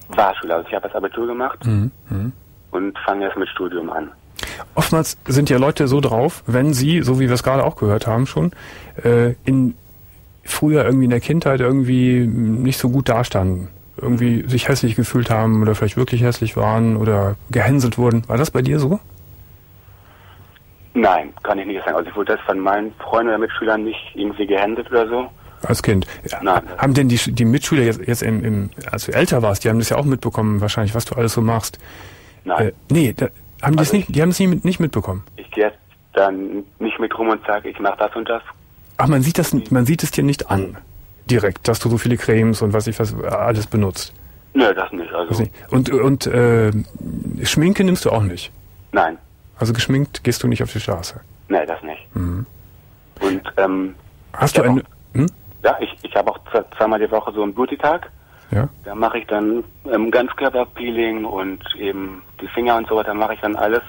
war Schüler, also ich habe das Abitur gemacht Mhm. und fange jetzt mit Studium an. Oftmals sind ja Leute so drauf, wenn sie, so wie wir es gerade auch gehört haben schon, äh, in früher irgendwie in der Kindheit irgendwie nicht so gut dastanden. Irgendwie sich hässlich gefühlt haben oder vielleicht wirklich hässlich waren oder gehänselt wurden. War das bei dir so? Nein, kann ich nicht sagen. Also ich wurde das von meinen Freunden oder Mitschülern nicht irgendwie gehändet oder so. Als Kind. Nein. Haben denn die, die Mitschüler jetzt, jetzt im, im, als du älter warst, die haben das ja auch mitbekommen wahrscheinlich, was du alles so machst. Nein. Äh, nee, da, haben die es Also nicht, die haben es nicht mitbekommen. Ich gehe jetzt dann nicht mit rum und sage, ich mache das und das. Ach, man sieht das, man sieht es dir nicht an. Direkt, dass du so viele Cremes und was ich was alles benutzt. Nö, das nicht. Also Das nicht. Und, und äh, Schminke nimmst du auch nicht. nein, Also geschminkt gehst du nicht auf die Straße. nee, das nicht. Mhm. Und ähm, Hast du eine. Hm? ja, ich, ich habe auch zwei- zweimal die Woche so einen Beauty-Tag. Ja. Da mache ich dann ähm, Ganzkörperpeeling und eben die Finger und so weiter mache ich dann alles.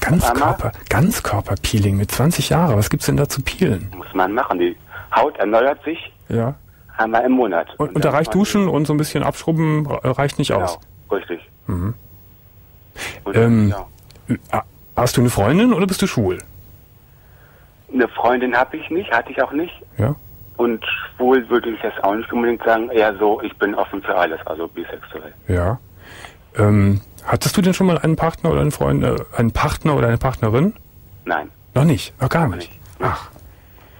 Ganzkörper, Ganzkörperpeeling mit 20 Jahren. Was gibt's denn da zu peelen? Muss man machen. Die Haut erneuert sich Ja. einmal im Monat. Und, und da reicht Duschen und so ein bisschen abschrubben reicht nicht Genau, aus. richtig. Mhm. Ähm. Ah, Hast du eine Freundin oder bist du schwul? Eine Freundin habe ich nicht, hatte ich auch nicht. Ja. Und schwul würde ich jetzt auch nicht unbedingt sagen. Eher so, ich bin offen für alles, also bisexuell. Ja. Ähm, hattest du denn schon mal einen Partner oder einen Freund, äh, einen Partner oder eine Partnerin? Nein, Noch nicht, noch gar nicht. nicht. Ach.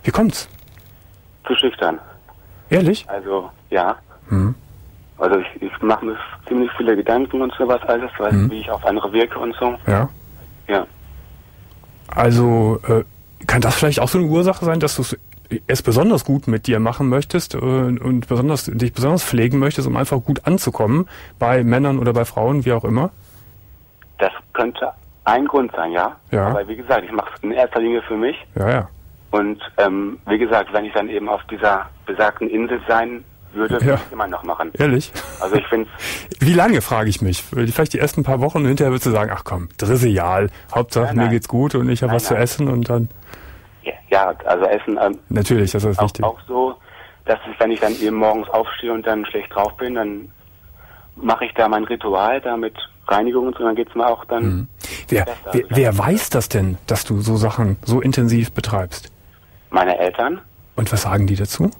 Wie kommt's? zu schüchtern. Ehrlich? Also, ja. Hm. Also ich, ich mache mir ziemlich viele Gedanken und sowas alles, weil Mhm. wie ich auf andere wirke und so. Ja. Ja. Also äh, kann das vielleicht auch so eine Ursache sein, dass du es besonders gut mit dir machen möchtest äh, und besonders dich besonders pflegen möchtest, um einfach gut anzukommen bei Männern oder bei Frauen, wie auch immer? Das könnte ein Grund sein, ja. Ja. Aber wie gesagt, ich mache es in erster Linie für mich. Ja, ja. Und ähm, wie gesagt, wenn ich dann eben auf dieser besagten Insel sein würde, Ja. würde ich immer noch machen. Ehrlich? Also ich finde Wie lange, frage ich mich. Vielleicht die ersten paar Wochen und hinterher würdest du sagen, ach komm, trivial. Hauptsache Nein, mir nein. geht's gut und ich habe Nein, was zu nein. essen und dann. Ja, also Essen ähm, Natürlich, das ist auch, wichtig. auch so, dass ich, wenn ich dann eben morgens aufstehe und dann schlecht drauf bin, dann mache ich da mein Ritual da mit Reinigung und so, dann geht's mir auch dann Mhm. Wer, besser. wer, wer weiß das denn, dass du so Sachen so intensiv betreibst? Meine Eltern, Und was sagen die dazu?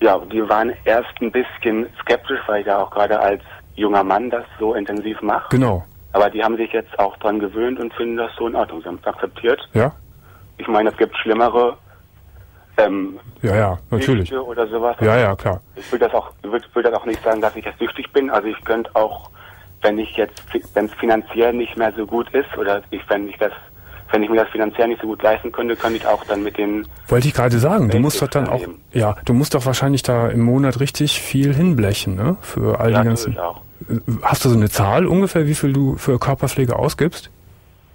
ja, die waren erst ein bisschen skeptisch, weil ich ja auch gerade als junger Mann das so intensiv mache. Genau. Aber die haben sich jetzt auch dran gewöhnt und finden das so in Ordnung. Sie haben es akzeptiert. Ja? Ich meine, es gibt schlimmere ähm, Ja, ja, natürlich. Süchte oder sowas. Ja, ja, klar. Ich will das auch, will, will das auch nicht sagen, dass ich jetzt süchtig bin. Also ich könnte auch wenn ich jetzt, wenn es finanziell nicht mehr so gut ist oder ich, wenn ich das, wenn ich mir das finanziell nicht so gut leisten könnte, könnte ich auch dann mit den. Wollte ich gerade sagen, du musst doch dann auch, ja, du musst doch wahrscheinlich da im Monat richtig viel hinblechen, ne? Für all Ja, die ganzen. auch. Hast du so eine Zahl ungefähr, wie viel du für Körperpflege ausgibst?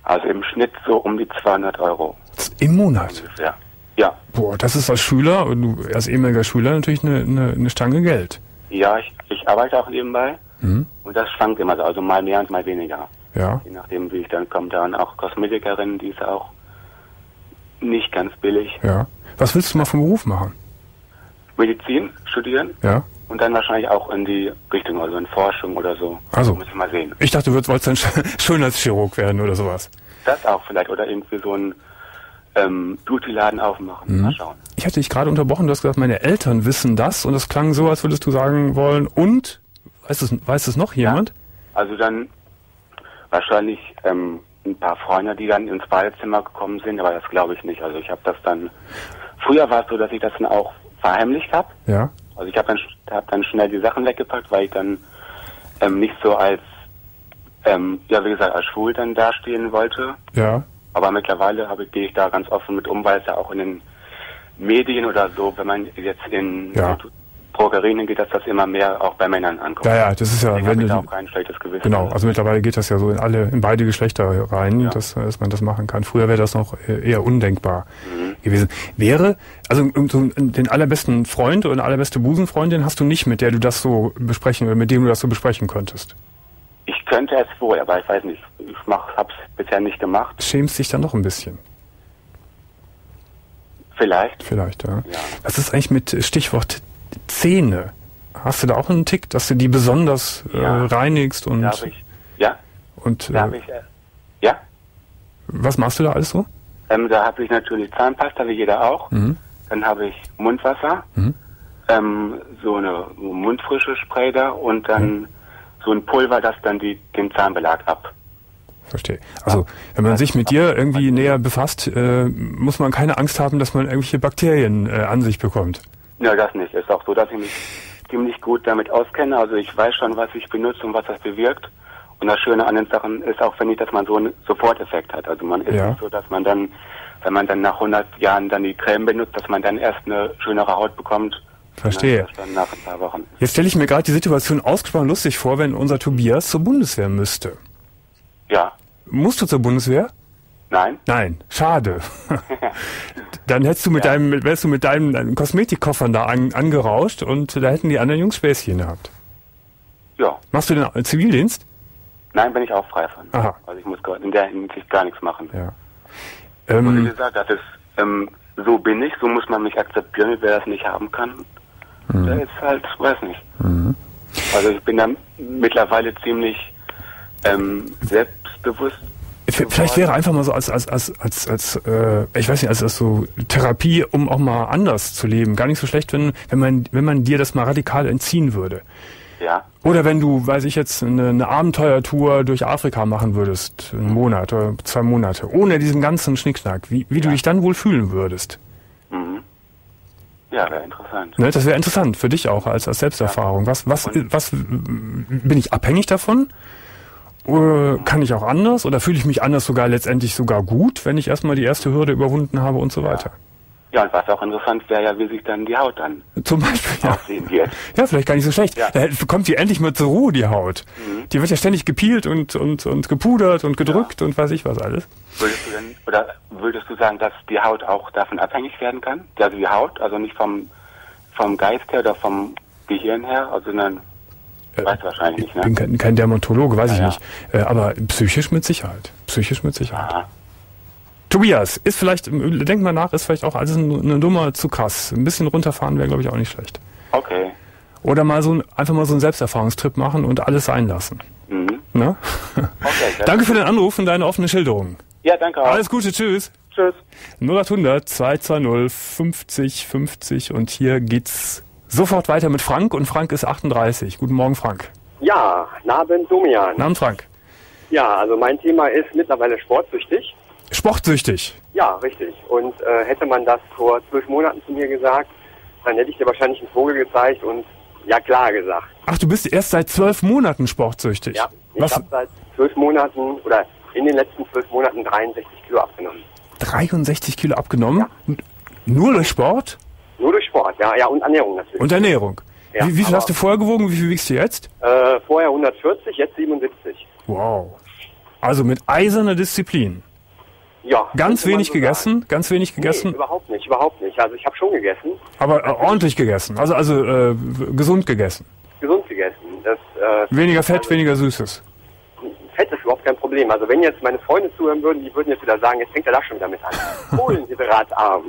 Also im Schnitt so um die 200 Euro Im Monat. ungefähr. Ja, Boah, das ist als Schüler, als ehemaliger Schüler natürlich eine, eine, eine Stange Geld. ja, ich, ich arbeite auch nebenbei Mhm. und das schwankt immer so, also mal mehr und mal weniger. Ja. Je nachdem, wie ich dann komme, dann auch Kosmetikerin, die ist auch nicht ganz billig. Ja. Was willst du mal vom Beruf machen? Medizin studieren Ja. Und dann wahrscheinlich auch in die Richtung, also in Forschung oder so. Also. Muss ich mal sehen. Ich dachte, du wolltest dann Sch- Schönheitschirurg werden oder sowas. Das auch vielleicht oder irgendwie so ein ähm, Beauty-Laden aufmachen. Mhm. Mal schauen. Ich hatte dich gerade unterbrochen, du hast gesagt, meine Eltern wissen das und es klang so, als würdest du sagen wollen, und, weiß es, weiß es noch jemand? Also dann wahrscheinlich ähm, ein paar Freunde, die dann ins Badezimmer gekommen sind, aber das glaube ich nicht. Also ich habe das dann, früher war es so, dass ich das dann auch verheimlicht habe. Ja. Also ich habe dann, hab dann schnell die Sachen weggepackt, weil ich dann ähm, nicht so als, ähm, ja wie gesagt, als schwul dann dastehen wollte. Ja. Aber mittlerweile habe, gehe ich da ganz offen mit um, weil es ja auch in den Medien oder so, wenn man jetzt in Ja. Drogerien geht, dass das immer mehr auch bei Männern ankommt. Ja, ja, das ist ja, Deswegen wenn du, da auch kein schlechtes Gewissen. genau, also mittlerweile geht das ja so in alle, in beide Geschlechter rein, Ja. dass, dass man das machen kann. Früher wäre das noch äh, eher undenkbar Mhm. gewesen. Wäre, also so den allerbesten Freund oder eine allerbeste Busenfreundin hast du nicht, mit der du das so besprechen, oder mit dem du das so besprechen könntest. Ich könnte es wohl, aber ich weiß nicht. Ich mach, hab's bisher nicht gemacht. Schämst dich dann noch ein bisschen. Vielleicht. Vielleicht, ja. Ja. Was ist eigentlich mit Stichwort Zähne? Hast du da auch einen Tick, dass du die besonders Ja. äh, reinigst und, Da ich, ja, und da äh, ich, äh, ja, was machst du da alles so? ähm, da habe ich natürlich Zahnpasta, wie jeder auch. Mhm. Dann habe ich Mundwasser, Mhm. ähm, so eine mundfrische Spray da und dann Mhm. so ein Pulver, das dann die, den Zahnbelag ab. Verstehe. Also, wenn man sich mit dir irgendwie näher befasst, äh, muss man keine Angst haben, dass man irgendwelche Bakterien äh, an sich bekommt. Ja, das nicht. Ist auch so, dass ich mich ziemlich gut damit auskenne. Also ich weiß schon, was ich benutze und was das bewirkt. Und das Schöne an den Sachen ist auch, finde ich, dass man so einen Soforteffekt hat. Also man ist Ja. nicht so, dass man dann, wenn man dann nach 100 Jahren dann die Creme benutzt, dass man dann erst eine schönere Haut bekommt. Verstehe. sondern erst Dann nach ein paar Wochen. Jetzt stelle ich mir gerade die Situation ausgesprochen lustig vor, wenn unser Tobias zur Bundeswehr müsste. Ja. Musst du zur Bundeswehr? Nein? Nein, schade. Dann hättest du mit Ja. deinem, wärst du mit deinen, Kosmetikkoffern da an, angerauscht und da hätten die anderen Jungs Späßchen gehabt. Ja. Machst du den Zivildienst? Nein, bin ich auch frei von. Aha. Also ich muss in der Hinsicht gar nichts machen. Ja. Und wie Ähm, gesagt, das ist, ähm, so bin ich, so muss man mich akzeptieren, wer das nicht haben kann. Mhm. Der ist halt, weiß nicht. Also ich bin da mittlerweile ziemlich ähm, selbstbewusst. Vielleicht wäre einfach mal so als, als, als, als, als äh, ich weiß nicht, als, als so Therapie, um auch mal anders zu leben. Gar nicht so schlecht, wenn, wenn man, wenn man dir das mal radikal entziehen würde. Ja, Oder wenn du, weiß ich jetzt, eine, eine Abenteuertour durch Afrika machen würdest, einen Monat oder zwei Monate, ohne diesen ganzen Schnickschnack, wie, wie du dich dann wohl fühlen würdest. mhm. ja, wäre interessant. Ne, das wäre interessant für dich auch als, als Selbsterfahrung. Was, was, Und- was, bin ich abhängig davon? Oder kann ich auch anders? Oder fühle ich mich anders sogar letztendlich sogar gut, wenn ich erstmal die erste Hürde überwunden habe und so weiter? Ja, und was auch interessant wäre ja, wie sich dann die Haut dann Zum Beispiel, ja. aussehen wird. Ja, vielleicht gar nicht so schlecht. Ja. Da kommt die endlich mal zur Ruhe, die Haut. Die wird ja ständig gepielt und, und, und gepudert und gedrückt und weiß ich was alles. Würdest du denn, oder würdest du sagen, dass die Haut auch davon abhängig werden kann? Also die Haut, also nicht vom, vom Geist her oder vom Gehirn her, also sondern, weißt du wahrscheinlich nicht, Ich bin ne? kein, kein Dermatologe, weiß ich Ja, ja. nicht. Äh, aber psychisch mit Sicherheit. Psychisch mit Sicherheit. Aha. Tobias, ist vielleicht, denk mal nach, ist vielleicht auch alles eine Nummer zu krass. Ein bisschen runterfahren wäre, glaube ich, auch nicht schlecht. Okay. Oder mal so ein, einfach mal so einen Selbsterfahrungstrip machen und alles sein lassen. Mhm. Ne? Okay. Danke für den Anruf und deine offene Schilderung. Ja, danke auch. Alles Gute, tschüss. Tschüss. 0800 220 50 50 und hier geht's sofort weiter mit Frank und Frank ist 38. Guten Morgen, Frank. Ja, Naben Domian. Namen Frank. Ja, also mein Thema ist mittlerweile sportsüchtig. Sportsüchtig. Ja, richtig. Und äh, hätte man das vor zwölf Monaten zu mir gesagt, dann hätte ich dir wahrscheinlich einen Vogel gezeigt und ja klar gesagt. Ach, du bist erst seit zwölf Monaten sportsüchtig. Ja, Ich habe seit zwölf Monaten oder in den letzten zwölf Monaten 63 Kilo abgenommen. 63 Kilo abgenommen? N- Nur durch Sport Nur durch Sport, ja, ja, und Ernährung natürlich. und Ernährung. Ja, wie wie viel hast du vorher gewogen? Wie viel wiegst du jetzt? Äh, vorher 140, jetzt 77. Wow. Also mit eiserner Disziplin. Ja. Ganz wenig so gegessen, sagen. ganz wenig gegessen, Nee, überhaupt nicht, überhaupt nicht. Also ich habe schon gegessen, aber äh, ordentlich gegessen. Also also äh, gesund gegessen. gesund gegessen. Das äh, Weniger Fett, weniger Süßes. Fett ist überhaupt kein Problem. Also wenn jetzt meine Freunde zuhören würden, die würden jetzt wieder sagen, jetzt fängt er da schon wieder mit an. Kohlenhydratarm.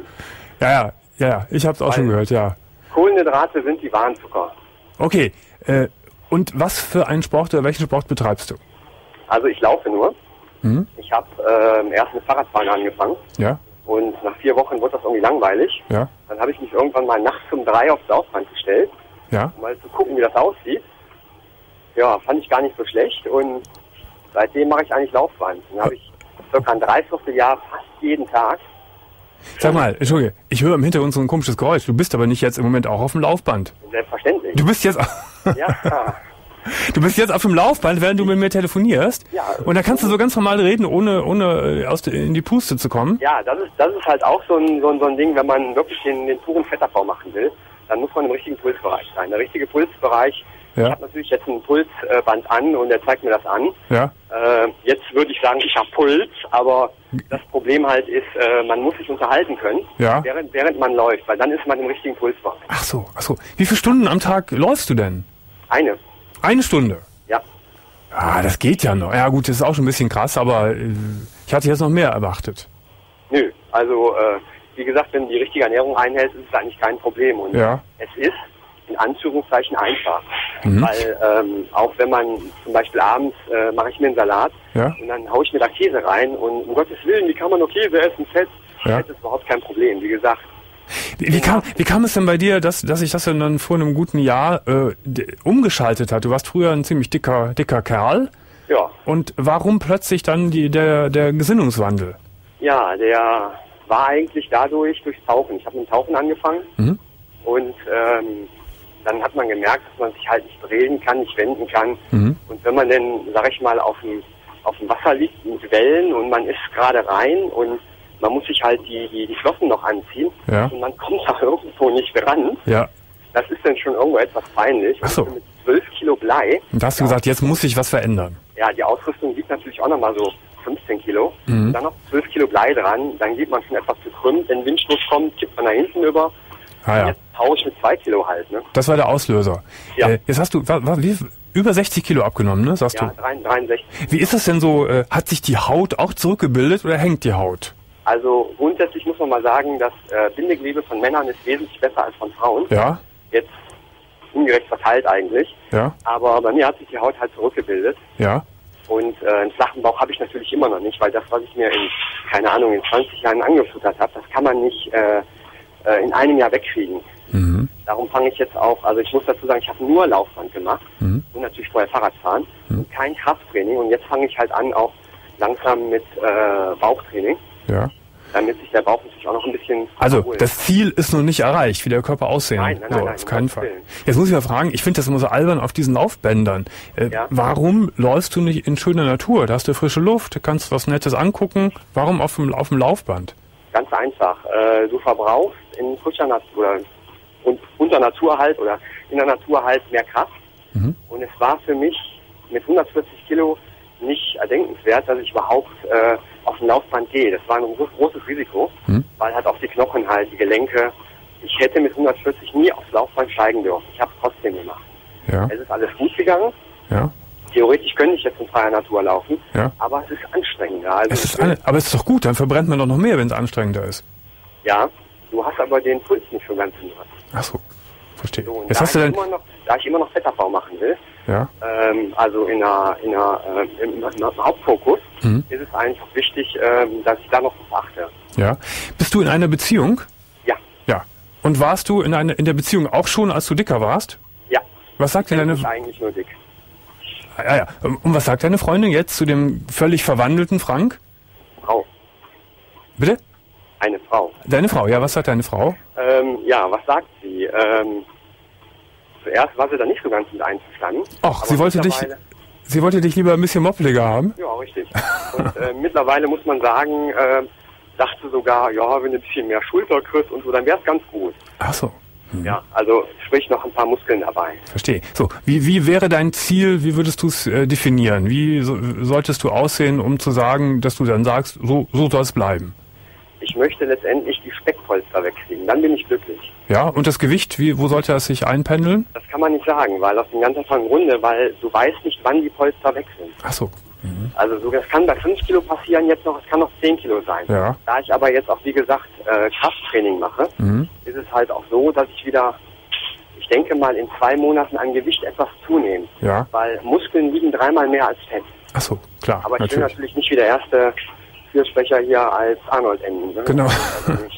Ja, ja, ja, ja. Ich habe es auch schon gehört, ja. Kohlenhydrate sind die wahren Zucker. Okay. Äh, und was für einen Sport oder welchen Sport betreibst du? Also ich laufe nur. Mhm. Ich habe ähm, erst mit Fahrradfahren angefangen Ja, und nach vier Wochen wurde das irgendwie langweilig. ja, Dann habe ich mich irgendwann mal nachts um drei aufs Laufband gestellt, ja. um mal zu gucken, wie das aussieht. Ja, fand ich gar nicht so schlecht und seitdem mache ich eigentlich Laufband. Dann habe ich circa ein Dreivierteljahr fast jeden Tag. Sag mal, Entschuldige, ich höre im Hintergrund so ein komisches Geräusch. Du bist aber nicht jetzt im Moment auch auf dem Laufband. Selbstverständlich. Du bist jetzt, Ja, du bist jetzt auf dem Laufband, während du mit mir telefonierst. Ja. Und da kannst du so ganz normal reden, ohne, ohne äh, aus der, in die Puste zu kommen. ja das, ist, das ist halt auch so ein, so ein, so ein Ding, wenn man wirklich den, den puren Fettabbau machen will, dann muss man im richtigen Pulsbereich sein. Der richtige Pulsbereich, Ja. ich habe natürlich jetzt ein Pulsband an und der zeigt mir das an. Ja, Äh, jetzt würde ich sagen, ich habe Puls, aber das Problem halt ist, äh, man muss sich unterhalten können, Ja. während, während man läuft, weil dann ist man im richtigen Pulsbereich. ach so, ach so. Wie viele Stunden am Tag läufst du denn? Eine, Eine Stunde. ja. Ah, das geht ja noch. Ja gut, das ist auch schon ein bisschen krass, aber äh, ich hatte jetzt noch mehr erwartet. Nö, also äh, wie gesagt, wenn du die richtige Ernährung einhältst, ist es eigentlich kein Problem. Und Ja. es ist in Anführungszeichen einfach. Mhm. Weil ähm, auch wenn man zum Beispiel abends äh, mache ich mir einen Salat Ja. und dann haue ich mir da Käse rein und um Gottes Willen, wie kann man nur Käse essen? Fett, Ja. Fett ist überhaupt kein Problem. Wie gesagt, Wie, wie, kam, wie kam es denn bei dir, dass, dass sich das dann vor einem guten Jahr äh, umgeschaltet hat? Du warst früher ein ziemlich dicker, dicker Kerl. ja, Und warum plötzlich dann die, der, der Gesinnungswandel? ja, der war eigentlich dadurch durchs Tauchen. Ich habe mit dem Tauchen angefangen Mhm. und ähm, dann hat man gemerkt, dass man sich halt nicht drehen kann, nicht wenden kann. Mhm. Und wenn man dann, sag ich mal, auf dem, auf dem Wasser liegt mit Wellen und man ist gerade rein und man muss sich halt die, die, die Flossen noch anziehen Ja. und man kommt da irgendwo nicht ran, Ja. das ist dann schon irgendwo etwas peinlich. Ach so. Mit 12 Kilo Blei, Und da hast du gesagt, jetzt muss sich was verändern. ja, die Ausrüstung wiegt natürlich auch nochmal so 15 Kilo. Mhm. Dann noch 12 Kilo Blei dran, dann geht man schon etwas gekrümmt. Wenn Windstoß kommt, kippt man nach hinten über. Ah ja, Jetzt ich mit 2 Kilo halt, ne? das war der Auslöser. Ja. Äh, jetzt hast du wa, wa, wie, über 60 Kilo abgenommen, ne? Sagst Ja, 63. du. Wie ist das denn so? Äh, hat sich die Haut auch zurückgebildet oder hängt die Haut? Also grundsätzlich muss man mal sagen, das äh, Bindegewebe von Männern ist wesentlich besser als von Frauen. Ja, Jetzt ungerecht verteilt eigentlich. ja, Aber bei mir hat sich die Haut halt zurückgebildet. ja. Und äh, einen flachen Bauch habe ich natürlich immer noch nicht, weil das, was ich mir in, keine Ahnung, in 20 Jahren angefuttert habe, das kann man nicht äh, äh, in einem Jahr wegkriegen. Mhm. Darum fange ich jetzt auch, also ich muss dazu sagen, ich habe nur Laufband gemacht Mhm. und natürlich vorher Fahrradfahren und kein Krafttraining. Und jetzt fange ich halt an auch langsam mit äh, Bauchtraining, Ja. damit sich der Bauch natürlich auch noch ein bisschen Also, erholt. das Ziel ist noch nicht erreicht, wie der Körper aussehen Nein, nein, nein, nein, auf keinen Fall. Willen. Jetzt muss ich mal fragen, ich finde das immer so albern auf diesen Laufbändern. Äh, Ja. Warum läufst du nicht in schöner Natur? Da hast du frische Luft, kannst was Nettes angucken. Warum auf dem, auf dem Laufband? Ganz einfach. Äh, du verbrauchst in frischer Natur oder und unter Natur halt oder in der Natur halt mehr Kraft. Mhm. Und es war für mich mit 140 Kilo nicht erdenkenswert, dass ich überhaupt äh, auf dem Laufband gehe. Das war ein gro- großes Risiko, Mhm. weil halt auch die Knochen halt, die Gelenke. Ich hätte mit 140 nie aufs Laufband steigen dürfen. Ich habe es trotzdem gemacht. Ja, Es ist alles gut gegangen. ja. Theoretisch könnte ich jetzt in freier Natur laufen, Ja. aber es ist anstrengender. Also Es ist eine, aber es ist doch gut, dann verbrennt man doch noch mehr, wenn es anstrengender ist. ja, du hast aber den Puls nicht so ganz im Griff. Ach so, verstehe. So, Jetzt da, hast du ich dann, immer noch, da ich immer noch Fettabbau machen will, ja, ähm, also in einer, in einer, äh, im, im Hauptfokus, Mhm. ist es einfach wichtig, ähm, dass ich da noch was achte. ja. Bist du in einer Beziehung? Ja, Ja. Und warst du in, einer in der Beziehung auch schon, als du dicker warst? ja. Was sagt denn Ich deine, bin eigentlich nur dick. ja, ja. Und was sagt deine Freundin jetzt zu dem völlig verwandelten Frank? Frau, Bitte? Eine Frau. Deine Frau, ja, was sagt deine Frau? Ähm, ja, was sagt sie? Ähm, zuerst war sie da nicht so ganz mit einverstanden. Ach, sie wollte dich, Sie wollte dich lieber ein bisschen moppeliger haben? Ja, richtig. Und äh, mittlerweile muss man sagen, äh, dachte sogar, ja, wenn du ein bisschen mehr Schulter kriegst und so, dann wäre es ganz gut. Ach so. Ja, also sprich noch ein paar Muskeln dabei. Verstehe. So, wie, wie wäre dein Ziel, wie würdest du es äh, definieren? Wie so, solltest du aussehen, um zu sagen, dass du dann sagst, so, so soll es bleiben? Ich möchte letztendlich die Speckpolster wegkriegen, dann bin ich glücklich. Ja, und das Gewicht, wie, wo sollte das sich einpendeln? Das kann man nicht sagen, weil aus dem ganz einfachen Grunde, weil du weißt nicht, wann die Polster weg sind. Ach so. Also so, das kann bei 5 Kilo passieren jetzt noch, es kann noch 10 Kilo sein. Ja. Da ich aber jetzt auch, wie gesagt, äh, Krafttraining mache, Mhm. ist es halt auch so, dass ich wieder, ich denke mal, in zwei Monaten an Gewicht etwas zunehme. Ja. Weil Muskeln wiegen dreimal mehr als Fett. Ach so, klar, Aber ich will natürlich. natürlich nicht wie der erste Fürsprecher hier als Arnold enden. Ne? Genau. Also.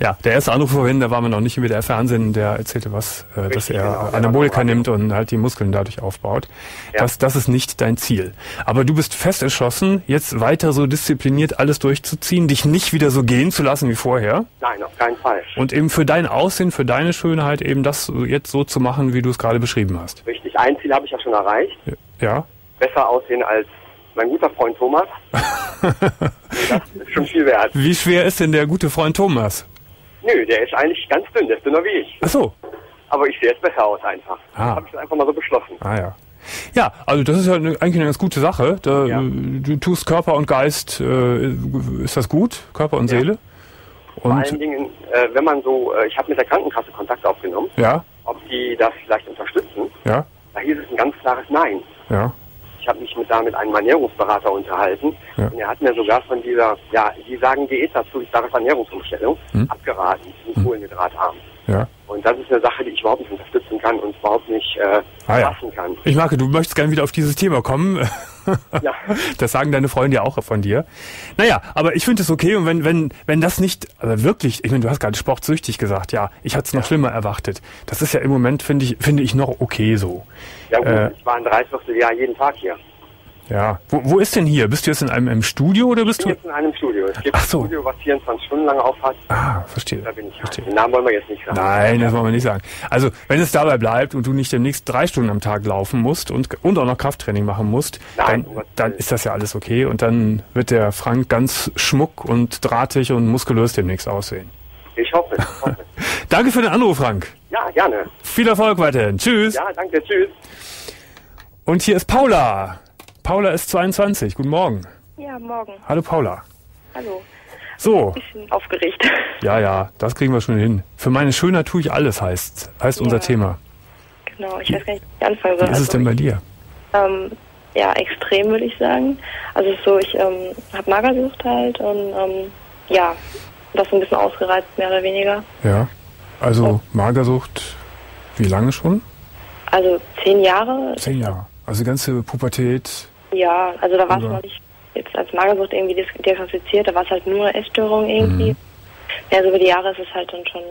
Ja, der erste Anruf vorhin, da war man noch nicht mit der Fernsehen, der erzählte was, äh, dass Richtig, er genau, Anabolika noch nimmt und halt die Muskeln dadurch aufbaut. Ja. Das, das ist nicht dein Ziel. Aber du bist fest entschlossen, jetzt weiter so diszipliniert alles durchzuziehen, dich nicht wieder so gehen zu lassen wie vorher Nein, auf keinen Fall. und eben für dein Aussehen, für deine Schönheit eben das jetzt so zu machen, wie du es gerade beschrieben hast. Richtig, ein Ziel habe ich ja schon erreicht. Ja? Besser aussehen als mein guter Freund Thomas. das ist schon viel wert. Wie schwer ist denn der gute Freund Thomas? Nö, der ist eigentlich ganz dünn, der ist dünner wie ich. Ach so. Aber ich sehe jetzt besser aus einfach. Ah. Habe ich einfach mal so beschlossen. Ah ja. Ja, also das ist ja eine, eigentlich eine ganz gute Sache. Da, Ja. Du tust Körper und Geist, äh, ist das gut? Körper und Ja. Seele? Vor allen Und Dingen, äh, wenn man so, äh, ich habe mit der Krankenkasse Kontakt aufgenommen, ja, ob die das vielleicht unterstützen. ja, Da hieß es ein ganz klares Nein. ja. Ich habe mich mit, da mit einem Ernährungsberater unterhalten Ja. und er hat mir sogar von dieser, ja, die sagen Diät dazu, ich sage Ernährungsumstellung, Hm. abgeraten, die sind kohlenhydratarm. Ja. Und das ist eine Sache, die ich überhaupt nicht unterstützen kann und überhaupt nicht äh, Ah, ja. kann. Ich mag, du möchtest gerne wieder auf dieses Thema kommen. Ja. Das sagen deine Freunde ja auch von dir. Naja, aber ich finde es okay und wenn, wenn, wenn das nicht, aber wirklich, ich meine, du hast gerade sportsüchtig gesagt, ja, ich hatte es noch schlimmer erwartet. Das ist ja im Moment, finde ich, finde ich noch okay so. Ja gut, Äh. ich war ein Dreivierteljahr jeden Tag hier. Ja. Wo, wo ist denn hier? Bist du jetzt in einem, einem Studio oder Ich bist bin du? jetzt in einem Studio. Es gibt Ach so. ein Studio, was 24 Stunden lang auf hat. Ah, verstehe. Da bin ich verstehe. Den Namen wollen wir jetzt nicht sagen. Nein, das wollen wir nicht sagen. Also, wenn es dabei bleibt und du nicht demnächst drei Stunden am Tag laufen musst und, und auch noch Krafttraining machen musst, Nein, dann, dann ist das ja alles okay und dann wird der Frank ganz schmuck und drahtig und muskulös demnächst aussehen. Ich hoffe, ich hoffe. Danke für den Anruf, Frank. Ja, gerne. Viel Erfolg weiterhin. Tschüss. Ja, danke. Tschüss. Und hier ist Paula. Paula ist 22. Guten Morgen. Ja, morgen. Hallo Paula. Hallo. So, Bisschen aufgeregt. ja, ja, das kriegen wir schon hin. Für meine Schönheit tue ich alles, heißt, heißt unser Ja. Thema. Genau, ich weiß gar nicht, wie ich anfangen soll. Wie ist es denn bei dir? ähm, ja, extrem würde ich sagen. Also so, ich ähm, habe Magersucht halt und ähm, ja, das ein bisschen ausgereizt, mehr oder weniger. Ja. Also Magersucht, wie lange schon? Also zehn Jahre, Zehn Jahre. Also die ganze Pubertät. ja, also da war es noch nicht jetzt als Magersucht irgendwie diagnostiziert, da war es halt nur Essstörung irgendwie. Mhm. Ja, so über die Jahre ist es halt dann schon,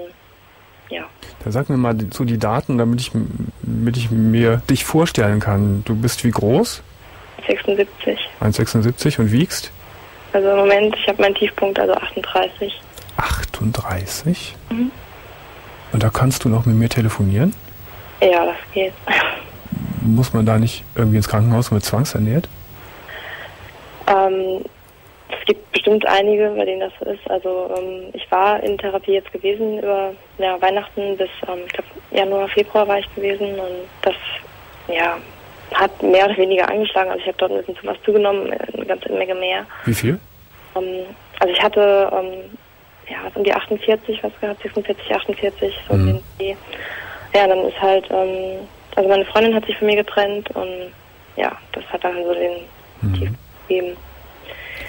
ja. Dann sag mir mal so die Daten, damit ich, damit ich mir dich vorstellen kann. Du bist wie groß? 76. 1,76 und wiegst? Also im Moment, ich habe meinen Tiefpunkt, also 38. 38? Mhm. Und da kannst du noch mit mir telefonieren? Ja, das geht. Muss man da nicht irgendwie ins Krankenhaus mit zwangsernährt? Ähm, es gibt bestimmt einige, bei denen das so ist. Also ähm, ich war in Therapie jetzt gewesen über ja, Weihnachten bis, ähm, ich glaube, Januar, Februar war ich gewesen und das, ja, hat mehr oder weniger angeschlagen. Also ich habe dort ein bisschen zu was zugenommen, eine ganze Menge mehr. Wie viel? Ähm, also ich hatte, ähm, ja, was um die 48, was gehabt, 46, 48, so Mhm. Ja, dann ist halt, ähm, also meine Freundin hat sich von mir getrennt und ja, das hat dann so den Mhm. Tief gegeben.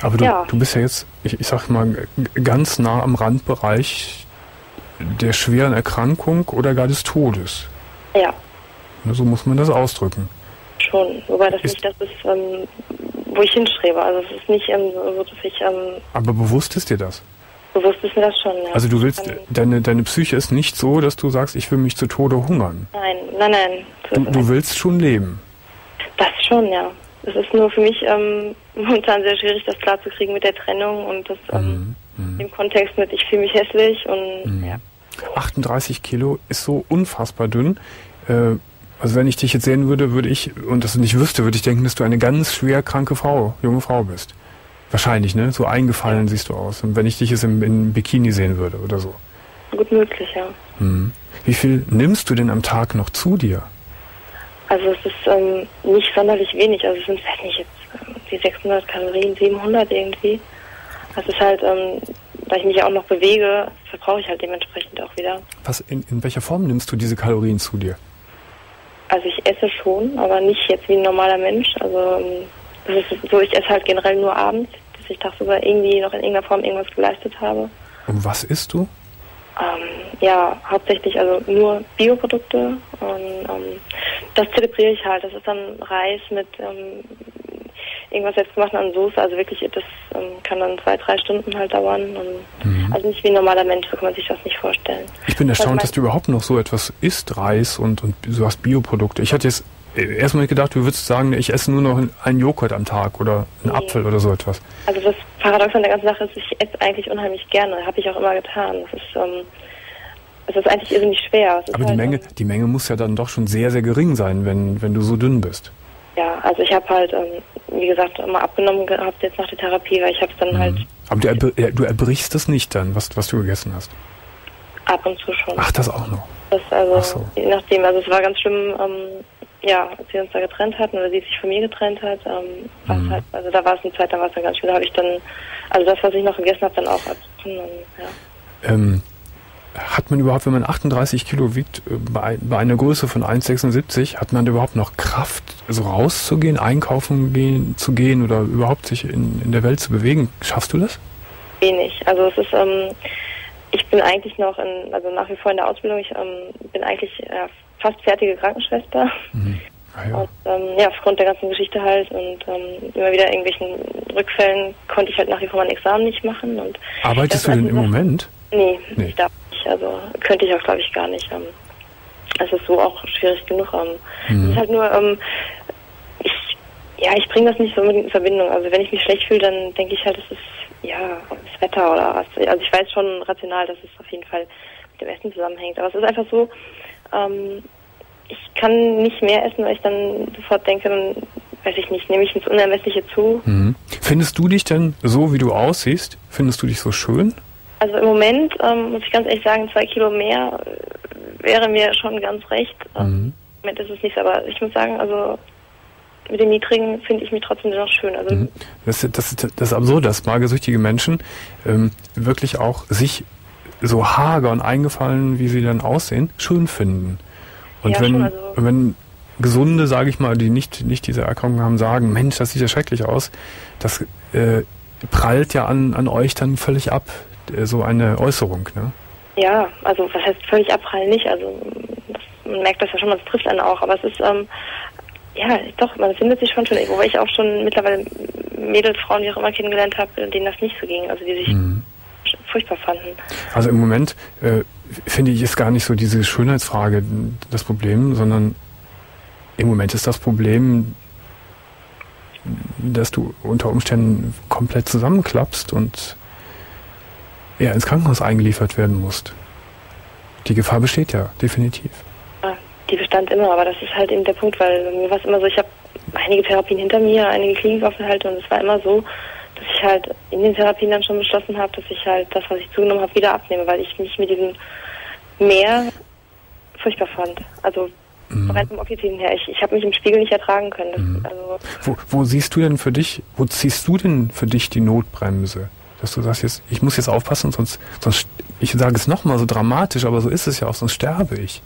Aber du, Ja. du bist ja jetzt, ich, ich sag mal, ganz nah am Randbereich der schweren Erkrankung oder gar des Todes. Ja, So muss man das ausdrücken. schon. Wobei das Ist- nicht das ist, ähm, wo ich hinstrebe. Also es ist nicht ähm, so, dass ich ähm, Aber bewusst ist dir das? Bewusst ist mir das schon. Ja. Also du willst, Ähm, deine, deine Psyche ist nicht so, dass du sagst, ich will mich zu Tode hungern. nein, nein, nein. Du, du willst schon leben. Das schon, ja. Es ist nur für mich ähm, momentan sehr schwierig, das klarzukriegen mit der Trennung und das ähm, Mhm. im Kontext mit ich fühle mich hässlich und Mhm. ja. 38 Kilo ist so unfassbar dünn. Äh, Also wenn ich dich jetzt sehen würde, würde ich, und das nicht wüsste, würde ich denken, dass du eine ganz schwer kranke Frau, junge Frau bist. Wahrscheinlich, ne? So eingefallen siehst du aus. Und wenn ich dich jetzt im, Bikini sehen würde oder so. Gut möglich, ja. Mhm. Wie viel nimmst du denn am Tag noch zu dir? Also es ist ähm, nicht sonderlich wenig. Also es sind, weiß nicht, jetzt ähm, die 600 Kalorien, 700 irgendwie. Das ist halt, ähm, da ich mich ja auch noch bewege, verbrauche ich halt dementsprechend auch wieder. Was, in, in welcher Form nimmst du diese Kalorien zu dir? Also ich esse schon, aber nicht jetzt wie ein normaler Mensch. Also ähm, das ist so, ich esse halt generell nur abends, dass ich tagsüber irgendwie noch in irgendeiner Form irgendwas geleistet habe. Und was isst du? Ähm, ja, hauptsächlich also nur Bioprodukte und ähm, das zelebriere ich halt. Das ist dann Reis mit ähm, irgendwas selbstgemachten an Soße. Also wirklich, das ähm, kann dann zwei, drei Stunden halt dauern. Mhm. Also nicht wie ein normaler Mensch, so kann man sich das nicht vorstellen. Ich bin erstaunt, mein- dass du überhaupt noch so etwas isst, Reis und, und hast Bioprodukte. Ich hatte jetzt äh, erstmal gedacht, du würdest sagen, ich esse nur noch einen Joghurt am Tag oder einen Nee. Apfel oder so etwas. Also das Paradox an der ganzen Sache ist, ich esse eigentlich unheimlich gerne. Habe ich auch immer getan. Es ist, ähm, es ist eigentlich irrsinnig schwer. Es Aber die halt, Menge, ähm, die Menge muss ja dann doch schon sehr, sehr gering sein, wenn, wenn du so dünn bist. Ja, also ich habe halt, ähm, wie gesagt, immer abgenommen gehabt jetzt nach der Therapie, weil ich habe es dann halt Aber du, erb- äh, du erbrichst das nicht dann, was, was du gegessen hast. ab und zu schon. Ach, das auch noch. Das also, Ach so. je nachdem, also es war ganz schlimm, ähm, ja, als wir uns da getrennt hatten oder sie sich von mir getrennt hat, ähm, Mhm. halt, also da war es eine Zeit, da war es dann ganz schlimm, da habe ich dann, also das, was ich noch gegessen habe, dann auch und ja. Ähm, hat man überhaupt, wenn man 38 Kilo wiegt, äh, bei, bei einer Größe von 1,76, hat man überhaupt noch Kraft, so rauszugehen, einkaufen gehen, zu gehen oder überhaupt sich in, in der Welt zu bewegen? Schaffst du das? Wenig. Also es ist, ähm, ich bin eigentlich noch in, also nach wie vor in der Ausbildung, ich ähm, bin eigentlich äh, fast fertige Krankenschwester. Ah, ja. Und ähm, ja, aufgrund der ganzen Geschichte halt und ähm, immer wieder irgendwelchen Rückfällen konnte ich halt nach wie vor mein Examen nicht machen und Arbeitest du denn im Moment? nee, Nee. ich darf nicht, also könnte ich auch glaube ich gar nicht. Ähm, es ist so auch schwierig genug. Ähm, Mhm. Es ist halt nur, ähm, ich ja, ich bringe das nicht so unbedingt in Verbindung. Also wenn ich mich schlecht fühle, dann denke ich halt, es ist ja das Wetter oder was. Also ich weiß schon rational, dass es auf jeden Fall mit dem Essen zusammenhängt. Aber es ist einfach so, ähm, ich kann nicht mehr essen, weil ich dann sofort denke, dann weiß ich nicht, nehme ich ins Unermessliche zu. Mhm. Findest du dich denn so, wie du aussiehst? Findest du dich so schön? Also im Moment ähm, muss ich ganz ehrlich sagen, zwei Kilo mehr äh, wäre mir schon ganz recht. Ähm, Mhm. Im Moment ist es nicht, so, aber ich muss sagen, also mit dem Niedrigen finde ich mich trotzdem noch schön. Also Mhm. Das, das, das ist absurd, dass magersüchtige Menschen ähm, wirklich auch sich so hager und eingefallen, wie sie dann aussehen, schön finden. Und Ja, wenn, schon, also- wenn Gesunde, sage ich mal, die nicht, nicht diese Erkrankung haben, sagen, Mensch, das sieht ja schrecklich aus, das äh, prallt ja an, an euch dann völlig ab, äh, so eine Äußerung. Ne? Ja, also was heißt völlig abprallen nicht, also das, man merkt das ja schon, das trifft einen auch, aber es ist, ähm, ja, doch, man findet sich schon schön, wobei ich auch schon mittlerweile Mädels, Frauen, wie auch immer kennengelernt habe, denen das nicht so ging, also die sich Mhm. Furchtbar fanden. Also im Moment äh, finde ich ist gar nicht so diese Schönheitsfrage das Problem, sondern im Moment ist das Problem, dass du unter Umständen komplett zusammenklappst und ja, ins Krankenhaus eingeliefert werden musst. Die Gefahr besteht ja, definitiv. Die bestand immer, aber das ist halt eben der Punkt, weil mir war es immer so, ich habe einige Therapien hinter mir, einige Klinikaufenthalte und es war immer so, ich halt in den Therapien dann schon beschlossen habe, dass ich halt das, was ich zugenommen habe, wieder abnehme, weil ich mich mit diesem Meer furchtbar fand. Also rein vom Objektiven her. Ich, ich habe mich im Spiegel nicht ertragen können. Das, also, Wo, wo siehst du denn für dich, wo ziehst du denn für dich die Notbremse? Dass du sagst jetzt, ich muss jetzt aufpassen, sonst, sonst ich sage es nochmal so dramatisch, aber so ist es ja auch, sonst sterbe ich.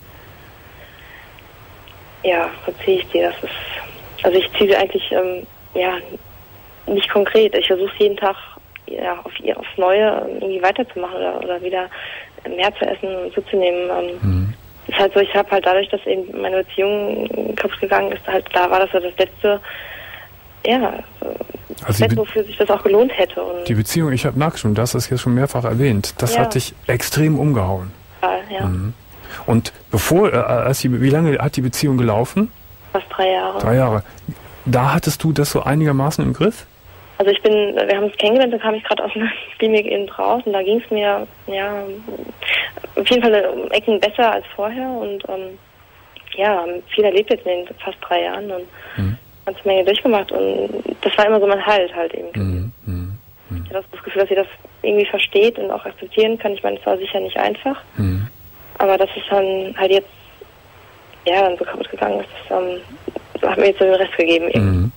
ja, so ziehe ich die. Das ist, also ich ziehe sie eigentlich, ähm, ja, nicht konkret. Ich versuche jeden Tag ja, auf aufs Neue irgendwie weiterzumachen oder, oder wieder mehr zu essen und zuzunehmen. Ähm, Ist halt so, ich habe halt dadurch, dass eben meine Beziehung kaputt gegangen ist, halt da war das so das letzte, ja, so das Also die, letzte, Be wofür sich das auch gelohnt hätte. Und die Beziehung, ich habe schon, das ist jetzt schon mehrfach erwähnt, das Ja. hat dich extrem umgehauen. ja, Mhm. Und bevor, äh, als die, wie lange hat die Beziehung gelaufen? fast drei Jahre. Drei Jahre. Da hattest du das so einigermaßen im Griff? Also ich bin, wir haben uns kennengelernt, da kam ich gerade aus einer Klinik eben raus und da ging es mir, ja, auf jeden Fall um Ecken besser als vorher und ähm, ja, viel erlebt jetzt in den fast drei Jahren und mhm. ganze Menge durchgemacht und das war immer so mein Halt halt eben. Mhm. Mhm. Ich hatte das Gefühl, dass sie das irgendwie versteht und auch akzeptieren kann. Ich meine, es war sicher nicht einfach, mhm. aber das ist dann halt jetzt ja dann so kaputt gegangen ist, das ähm, hat mir jetzt so den Rest gegeben eben.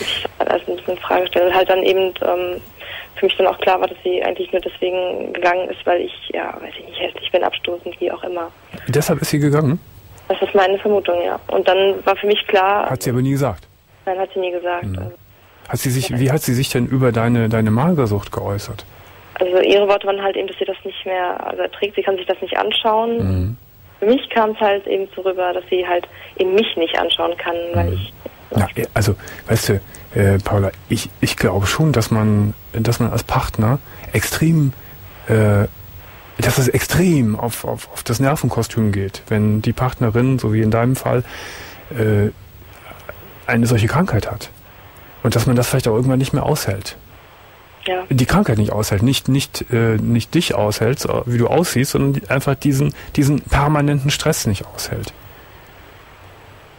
Ich also ein bisschen Frage stellen. Halt dann eben ähm, für mich dann auch klar war, dass sie eigentlich nur deswegen gegangen ist, weil ich, ja, weiß ich nicht, hässlich bin, abstoßend, wie auch immer. Deshalb ist sie gegangen? Das ist meine Vermutung, ja. Und dann war für mich klar. Hat sie aber nie gesagt? Nein, hat sie nie gesagt. Mhm. Hat sie sich, wie hat sie sich denn über deine, deine Magersucht geäußert? Also ihre Worte waren halt eben, dass sie das nicht mehr also erträgt, sie kann sich das nicht anschauen. Mhm. Für mich kam es halt eben so rüber, dass sie halt eben mich nicht anschauen kann, weil mhm. ich. Ja, also, weißt du, äh, Paula, ich, ich glaube schon, dass man, dass man als Partner extrem, äh, dass es extrem auf, auf, auf das Nervenkostüm geht, wenn die Partnerin, so wie in deinem Fall, äh, eine solche Krankheit hat. Und dass man das vielleicht auch irgendwann nicht mehr aushält. Ja. Die Krankheit nicht aushält, nicht, nicht, äh, nicht dich aushält, wie du aussiehst, sondern einfach diesen, diesen permanenten Stress nicht aushält.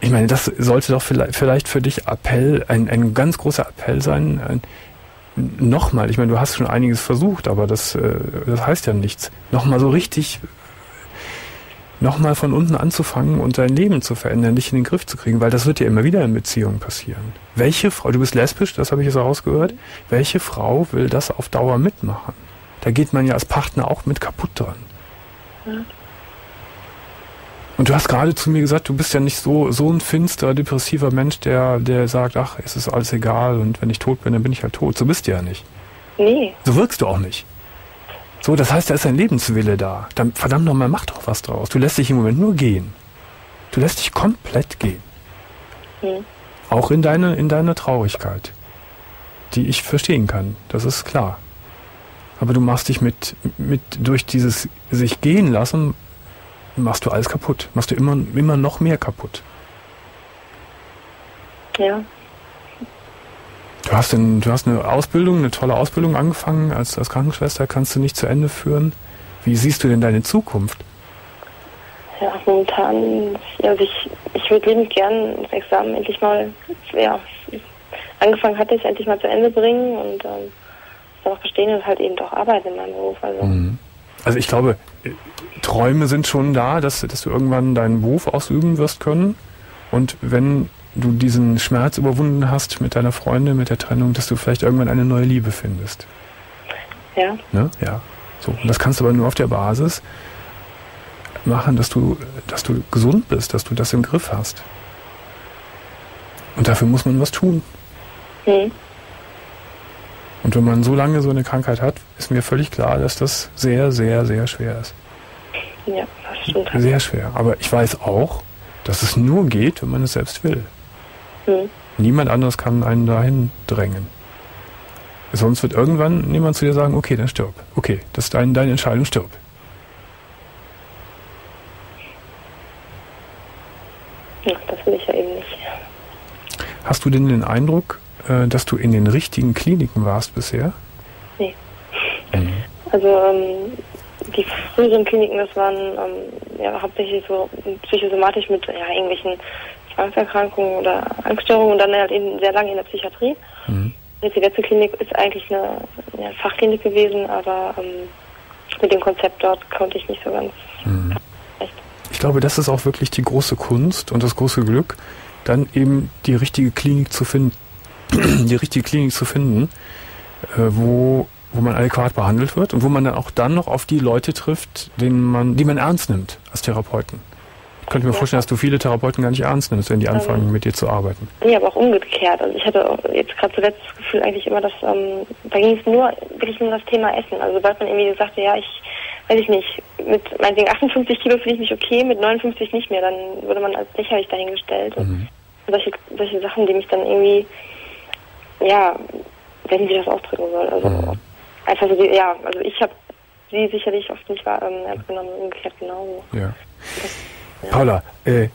Ich meine, das sollte doch vielleicht für dich Appell, ein, ein ganz großer Appell sein. Nochmal, ich meine, du hast schon einiges versucht, aber das, äh, das heißt ja nichts. Nochmal so richtig, nochmal von unten anzufangen und dein Leben zu verändern, dich in den Griff zu kriegen, weil das wird ja immer wieder in Beziehungen passieren. Welche Frau, du bist lesbisch, das habe ich jetzt rausgehört, welche Frau will das auf Dauer mitmachen? Da geht man ja als Partner auch mit kaputt dran. Ja. Und du hast gerade zu mir gesagt, du bist ja nicht so, so ein finsterer, depressiver Mensch, der, der sagt, ach, es ist alles egal und wenn ich tot bin, dann bin ich halt tot. So bist du ja nicht. Nee. So wirkst du auch nicht. So, das heißt, da ist ein Lebenswille da. Dann, verdammt nochmal, mach doch was draus. Du lässt dich im Moment nur gehen. Du lässt dich komplett gehen. Hm. Auch in deine, in deine Traurigkeit. Die ich verstehen kann. Das ist klar. Aber du machst dich mit, mit, durch dieses sich gehen lassen, machst du alles kaputt. Machst du immer, immer noch mehr kaputt. Ja. Du hast, ein, du hast eine Ausbildung, eine tolle Ausbildung angefangen als, als Krankenschwester, kannst du nicht zu Ende führen. Wie siehst du denn deine Zukunft? Ja, momentan, also ich, ich würde liebend gern das Examen endlich mal, ja, angefangen hatte ich endlich mal zu Ende bringen und ähm, dann auch bestehen und halt eben auch arbeiten in meinem Beruf. Also, mhm. Also ich glaube, Träume sind schon da, dass, dass du irgendwann deinen Beruf ausüben wirst können. Und wenn du diesen Schmerz überwunden hast mit deiner Freundin, mit der Trennung, dass du vielleicht irgendwann eine neue Liebe findest. Ja. Ne? Ja. So. Und das kannst du aber nur auf der Basis machen, dass du, dass du gesund bist, dass du das im Griff hast. Und dafür muss man was tun. Mhm. Und wenn man so lange so eine Krankheit hat, ist mir völlig klar, dass das sehr, sehr, sehr schwer ist. Ja, das stimmt. Sehr schwer. Aber ich weiß auch, dass es nur geht, wenn man es selbst will. Hm. Niemand anderes kann einen dahin drängen. Sonst wird irgendwann niemand zu dir sagen, okay, dann stirb. Okay, das ist dein, deine Entscheidung, stirb. Ja, das will ich ja eben nicht. Hast du denn den Eindruck, äh, dass du in den richtigen Kliniken warst bisher? Nee. Mhm. Also ähm, die früheren Kliniken, das waren ähm, ja, hauptsächlich so psychosomatisch mit ja, irgendwelchen Zwangserkrankungen oder Angststörungen und dann halt eben sehr lange in der Psychiatrie. Mhm. Jetzt die letzte Klinik ist eigentlich eine, eine Fachklinik gewesen, aber ähm, mit dem Konzept dort konnte ich nicht so ganz. Mhm. Ich glaube, das ist auch wirklich die große Kunst und das große Glück, dann eben die richtige Klinik zu finden, die richtige Klinik zu finden, äh, wo wo man adäquat behandelt wird und wo man dann auch dann noch auf die Leute trifft, denen man, die man ernst nimmt als Therapeuten. Ich könnte mir ja. vorstellen, dass du viele Therapeuten gar nicht ernst nimmst, wenn die anfangen, ähm, mit dir zu arbeiten. Nee, aber auch umgekehrt. Also ich hatte jetzt gerade zuletzt das Gefühl eigentlich immer, dass ähm, da ging es nur wirklich um das Thema Essen. Also sobald man irgendwie sagte, ja, ich weiß ich nicht, mit meinetwegen 58 Kilo finde ich mich okay, mit 59 nicht mehr, dann wurde man als lächerlich dahingestellt. Mhm. Und solche, solche Sachen, die mich dann irgendwie, ja, wenn wie das ausdrücken soll. Also mhm einfach so, ja, also ich habe sie sicherlich oft nicht ähm, ernst genommen, umgekehrt genauso. Ja. Das, ja. Paula, äh,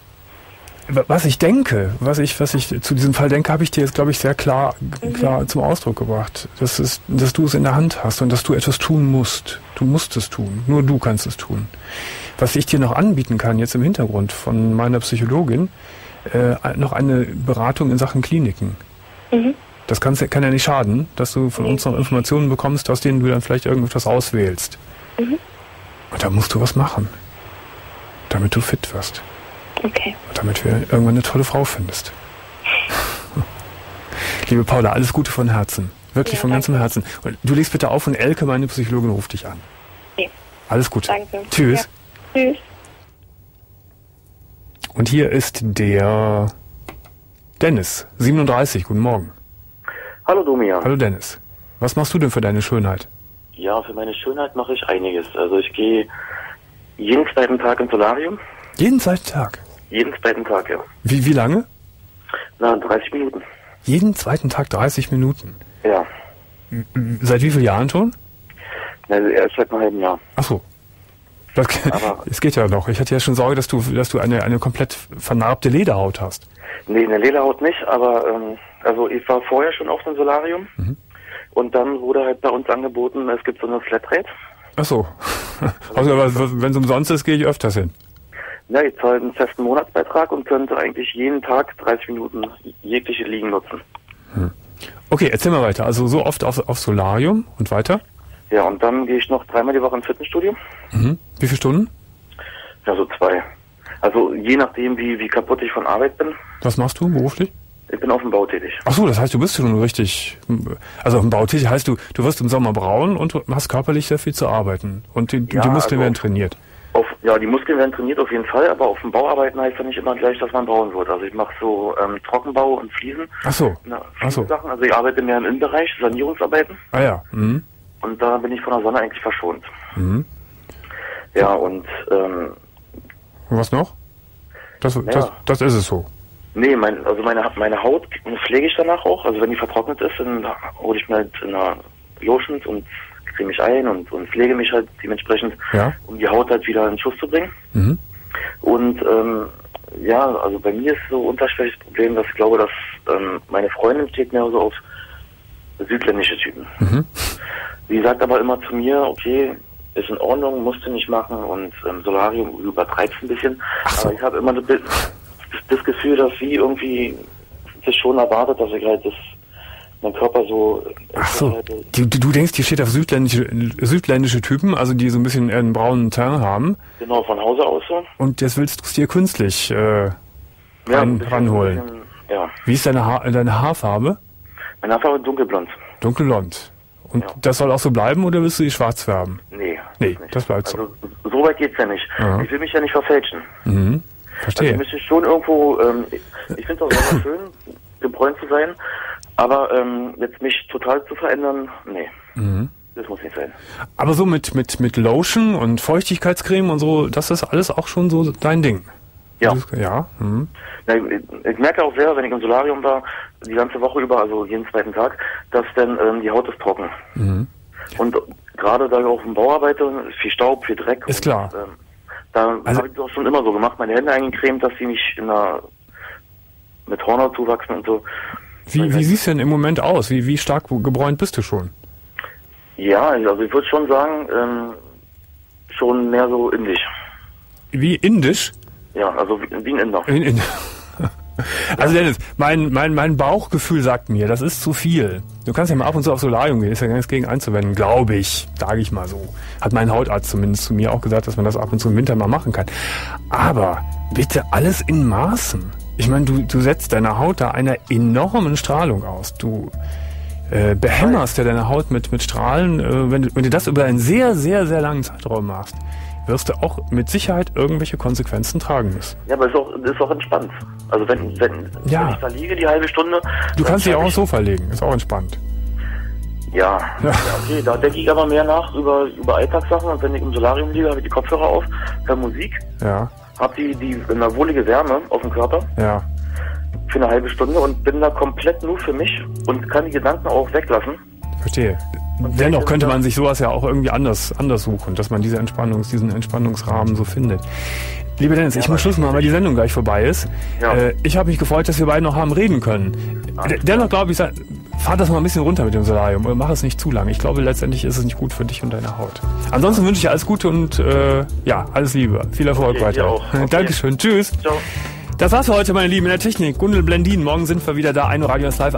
was ich denke, was ich, was ich zu diesem Fall denke, habe ich dir jetzt, glaube ich, sehr klar, klar zum Ausdruck gebracht. Das ist, dass du es in der Hand hast und dass du etwas tun musst. Du musst es tun. Nur du kannst es tun. Was ich dir noch anbieten kann, jetzt im Hintergrund von meiner Psychologin, äh, noch eine Beratung in Sachen Kliniken. Mhm. Das kann, kann ja nicht schaden, dass du von uns noch Informationen bekommst, aus denen du dann vielleicht irgendetwas auswählst. Mhm. Und da musst du was machen, damit du fit wirst. Okay. Und damit wir irgendwann eine tolle Frau findest. Liebe Paula, alles Gute von Herzen. Wirklich Ja, von ganzem danke. Herzen. Und du legst bitte auf und Elke, meine Psychologin, ruft dich an. Okay. Alles Gute. Danke. Tschüss. Ja. Tschüss. Und hier ist der Dennis, 37. Guten Morgen. Hallo Domian. Hallo Dennis. Was machst du denn für deine Schönheit? Ja, für meine Schönheit mache ich einiges. Also ich gehe jeden zweiten Tag ins Solarium. Jeden zweiten Tag. Jeden zweiten Tag, ja. Wie, wie lange? Na, 30 Minuten. Jeden zweiten Tag 30 Minuten. Ja. Seit wie vielen Jahren schon? Also erst seit einem halben Jahr. Ach so. Das, Aber- es geht ja noch. Ich hatte ja schon Sorge, dass du, dass du eine, eine komplett vernarbte Lederhaut hast. Nee, eine Lederhaut nicht, aber ähm, also ich war vorher schon auf dem Solarium. Und dann wurde halt bei uns angeboten, es gibt so eine Flatrate. Ach so. Also, wenn es umsonst ist, gehe ich öfters hin. Ja, ich zahle einen festen Monatsbeitrag und könnte eigentlich jeden Tag 30 Minuten jegliche Liegen nutzen. Okay, erzähl mal weiter. Also so oft auf, auf Solarium und weiter. Ja, und dann gehe ich noch dreimal die Woche ins Fitnessstudio. Mhm. Wie viele Stunden? Ja, so zwei. Also je nachdem, wie, wie kaputt ich von Arbeit bin. Was machst du beruflich? Ich bin auf dem Bau tätig. Ach so, das heißt, du bist schon richtig, also auf dem Bau tätig heißt du, du wirst im Sommer braun und du hast körperlich sehr viel zu arbeiten und die, Ja, die Muskeln also- werden trainiert. Auf, ja, die Muskeln werden trainiert auf jeden Fall, aber auf dem Bau arbeiten heißt ja nicht immer gleich, dass man bauen wird. Also ich mache so ähm, Trockenbau und Fliesen. Ach so, Na, ach so. Sachen. Also ich arbeite mehr im Innenbereich, Sanierungsarbeiten. Ah ja, mhm. Und da bin ich von der Sonne eigentlich verschont. Mhm. Ja, und ähm, Und was noch? Das, das, das ist es so. Nee, mein, also meine, meine Haut pflege ich danach auch. Also wenn die vertrocknet ist, dann hole ich mir halt in einer Lotions und creme mich ein und, und pflege mich halt dementsprechend, Ja. um die Haut halt wieder in Schuss zu bringen. Mhm. Und ähm, ja, also bei mir ist so unterschwelliges Problem, dass ich glaube, dass ähm, meine Freundin steht mehr so auf südländische Typen. Mhm. Sie sagt aber immer zu mir, okay, ist in Ordnung, musst du nicht machen und ähm, Solarium übertreibst ein bisschen. So. Aber ich habe immer das, Bild- das Gefühl, dass sie irgendwie das schon erwartet, dass ich halt das mein Körper so Ach so, du, du denkst, die steht auf südländische, südländische Typen, also die so ein bisschen einen braunen Teint haben genau von Hause aus so. und jetzt willst du es dir künstlich äh, Ja, ran, ranholen. bisschen- Ja, Wie ist deine, ha deine Haarfarbe? meine Haarfarbe ist dunkelblond. Dunkelblond. Und Ja. das soll auch so bleiben oder willst du die schwarz färben? Nee. Nee, nicht. das bleibt so. Also so weit geht's ja nicht. Ja. Ich will mich ja nicht verfälschen. Mhm. Also Verstehe. ich müsste schon irgendwo, ähm, ich, finde es auch sehr schön, gebräunt zu sein, aber ähm, jetzt mich total zu verändern, nee. Mhm. Das muss nicht sein. Aber so mit, mit, mit Lotion und Feuchtigkeitscreme und so, das ist alles auch schon so dein Ding. Ja. Ja. Mhm. Na, ich, ich merke auch sehr, wenn ich im Solarium war, die ganze Woche über, also jeden zweiten Tag, dass dann ähm, die Haut ist trocken. Mhm. Und gerade da ich auf dem Bau arbeite, viel Staub, viel Dreck. Ist und, klar. Ähm, da Also- habe ich auch schon immer so gemacht, meine Hände eingecremt, dass sie nicht in einer, mit Hornhaut zuwachsen und so. Wie, wie siehst du denn im Moment aus? Wie, wie stark gebräunt bist du schon? Ja, also ich würde schon sagen, ähm, schon mehr so indisch. Wie indisch? Ja, also wie, wie ein Inder. In, in also Dennis, mein, mein, mein Bauchgefühl sagt mir, das ist zu viel. Du kannst ja mal ab und zu auf Solarium gehen, ist ja gar nichts gegen einzuwenden, glaube ich, sage ich mal so. Hat mein Hautarzt zumindest zu mir auch gesagt, dass man das ab und zu im Winter mal machen kann. Aber bitte alles in Maßen. Ich meine, du, du setzt deiner Haut da einer enormen Strahlung aus. Du äh, behämmerst ja deine Haut mit, mit Strahlen. Äh, wenn, du, wenn du das über einen sehr, sehr, sehr langen Zeitraum machst, wirst du auch mit Sicherheit irgendwelche Konsequenzen tragen müssen. Ja, aber es ist auch, ist auch entspannt. Also wenn, wenn, Ja. wenn ich da liege, die halbe Stunde. Du kannst dich auch hab aufs Sofa legen, ist auch entspannt. Ja. ja. Okay, da denke ich aber mehr nach über, über Alltagssachen. Und wenn ich im Solarium liege, habe ich die Kopfhörer auf, höre Musik, Ja, habe die, die eine wohlige Wärme auf dem Körper ja. für eine halbe Stunde und bin da komplett nur für mich und kann die Gedanken auch weglassen. Verstehe. Dennoch könnte man sich sowas ja auch irgendwie anders, anders suchen, dass man diese Entspannungs, diesen Entspannungsrahmen so findet. Lieber Dennis, ich muss Schluss machen, weil die Sendung gleich vorbei ist. Ja. Äh, ich habe mich gefreut, dass wir beide noch haben reden können. Alles Dennoch glaube ich, fahr das mal ein bisschen runter mit dem Solarium oder mach es nicht zu lang. Ich glaube, letztendlich ist es nicht gut für dich und deine Haut. Ansonsten wünsche ich dir alles Gute und äh, ja, alles Liebe. Viel Erfolg Okay, weiter. Okay. Dankeschön. Tschüss. Ciao. Das war's für heute, meine Lieben, in der Technik. Gundel Blendin. Morgen sind wir wieder da. 1 Uhr Radio ist live.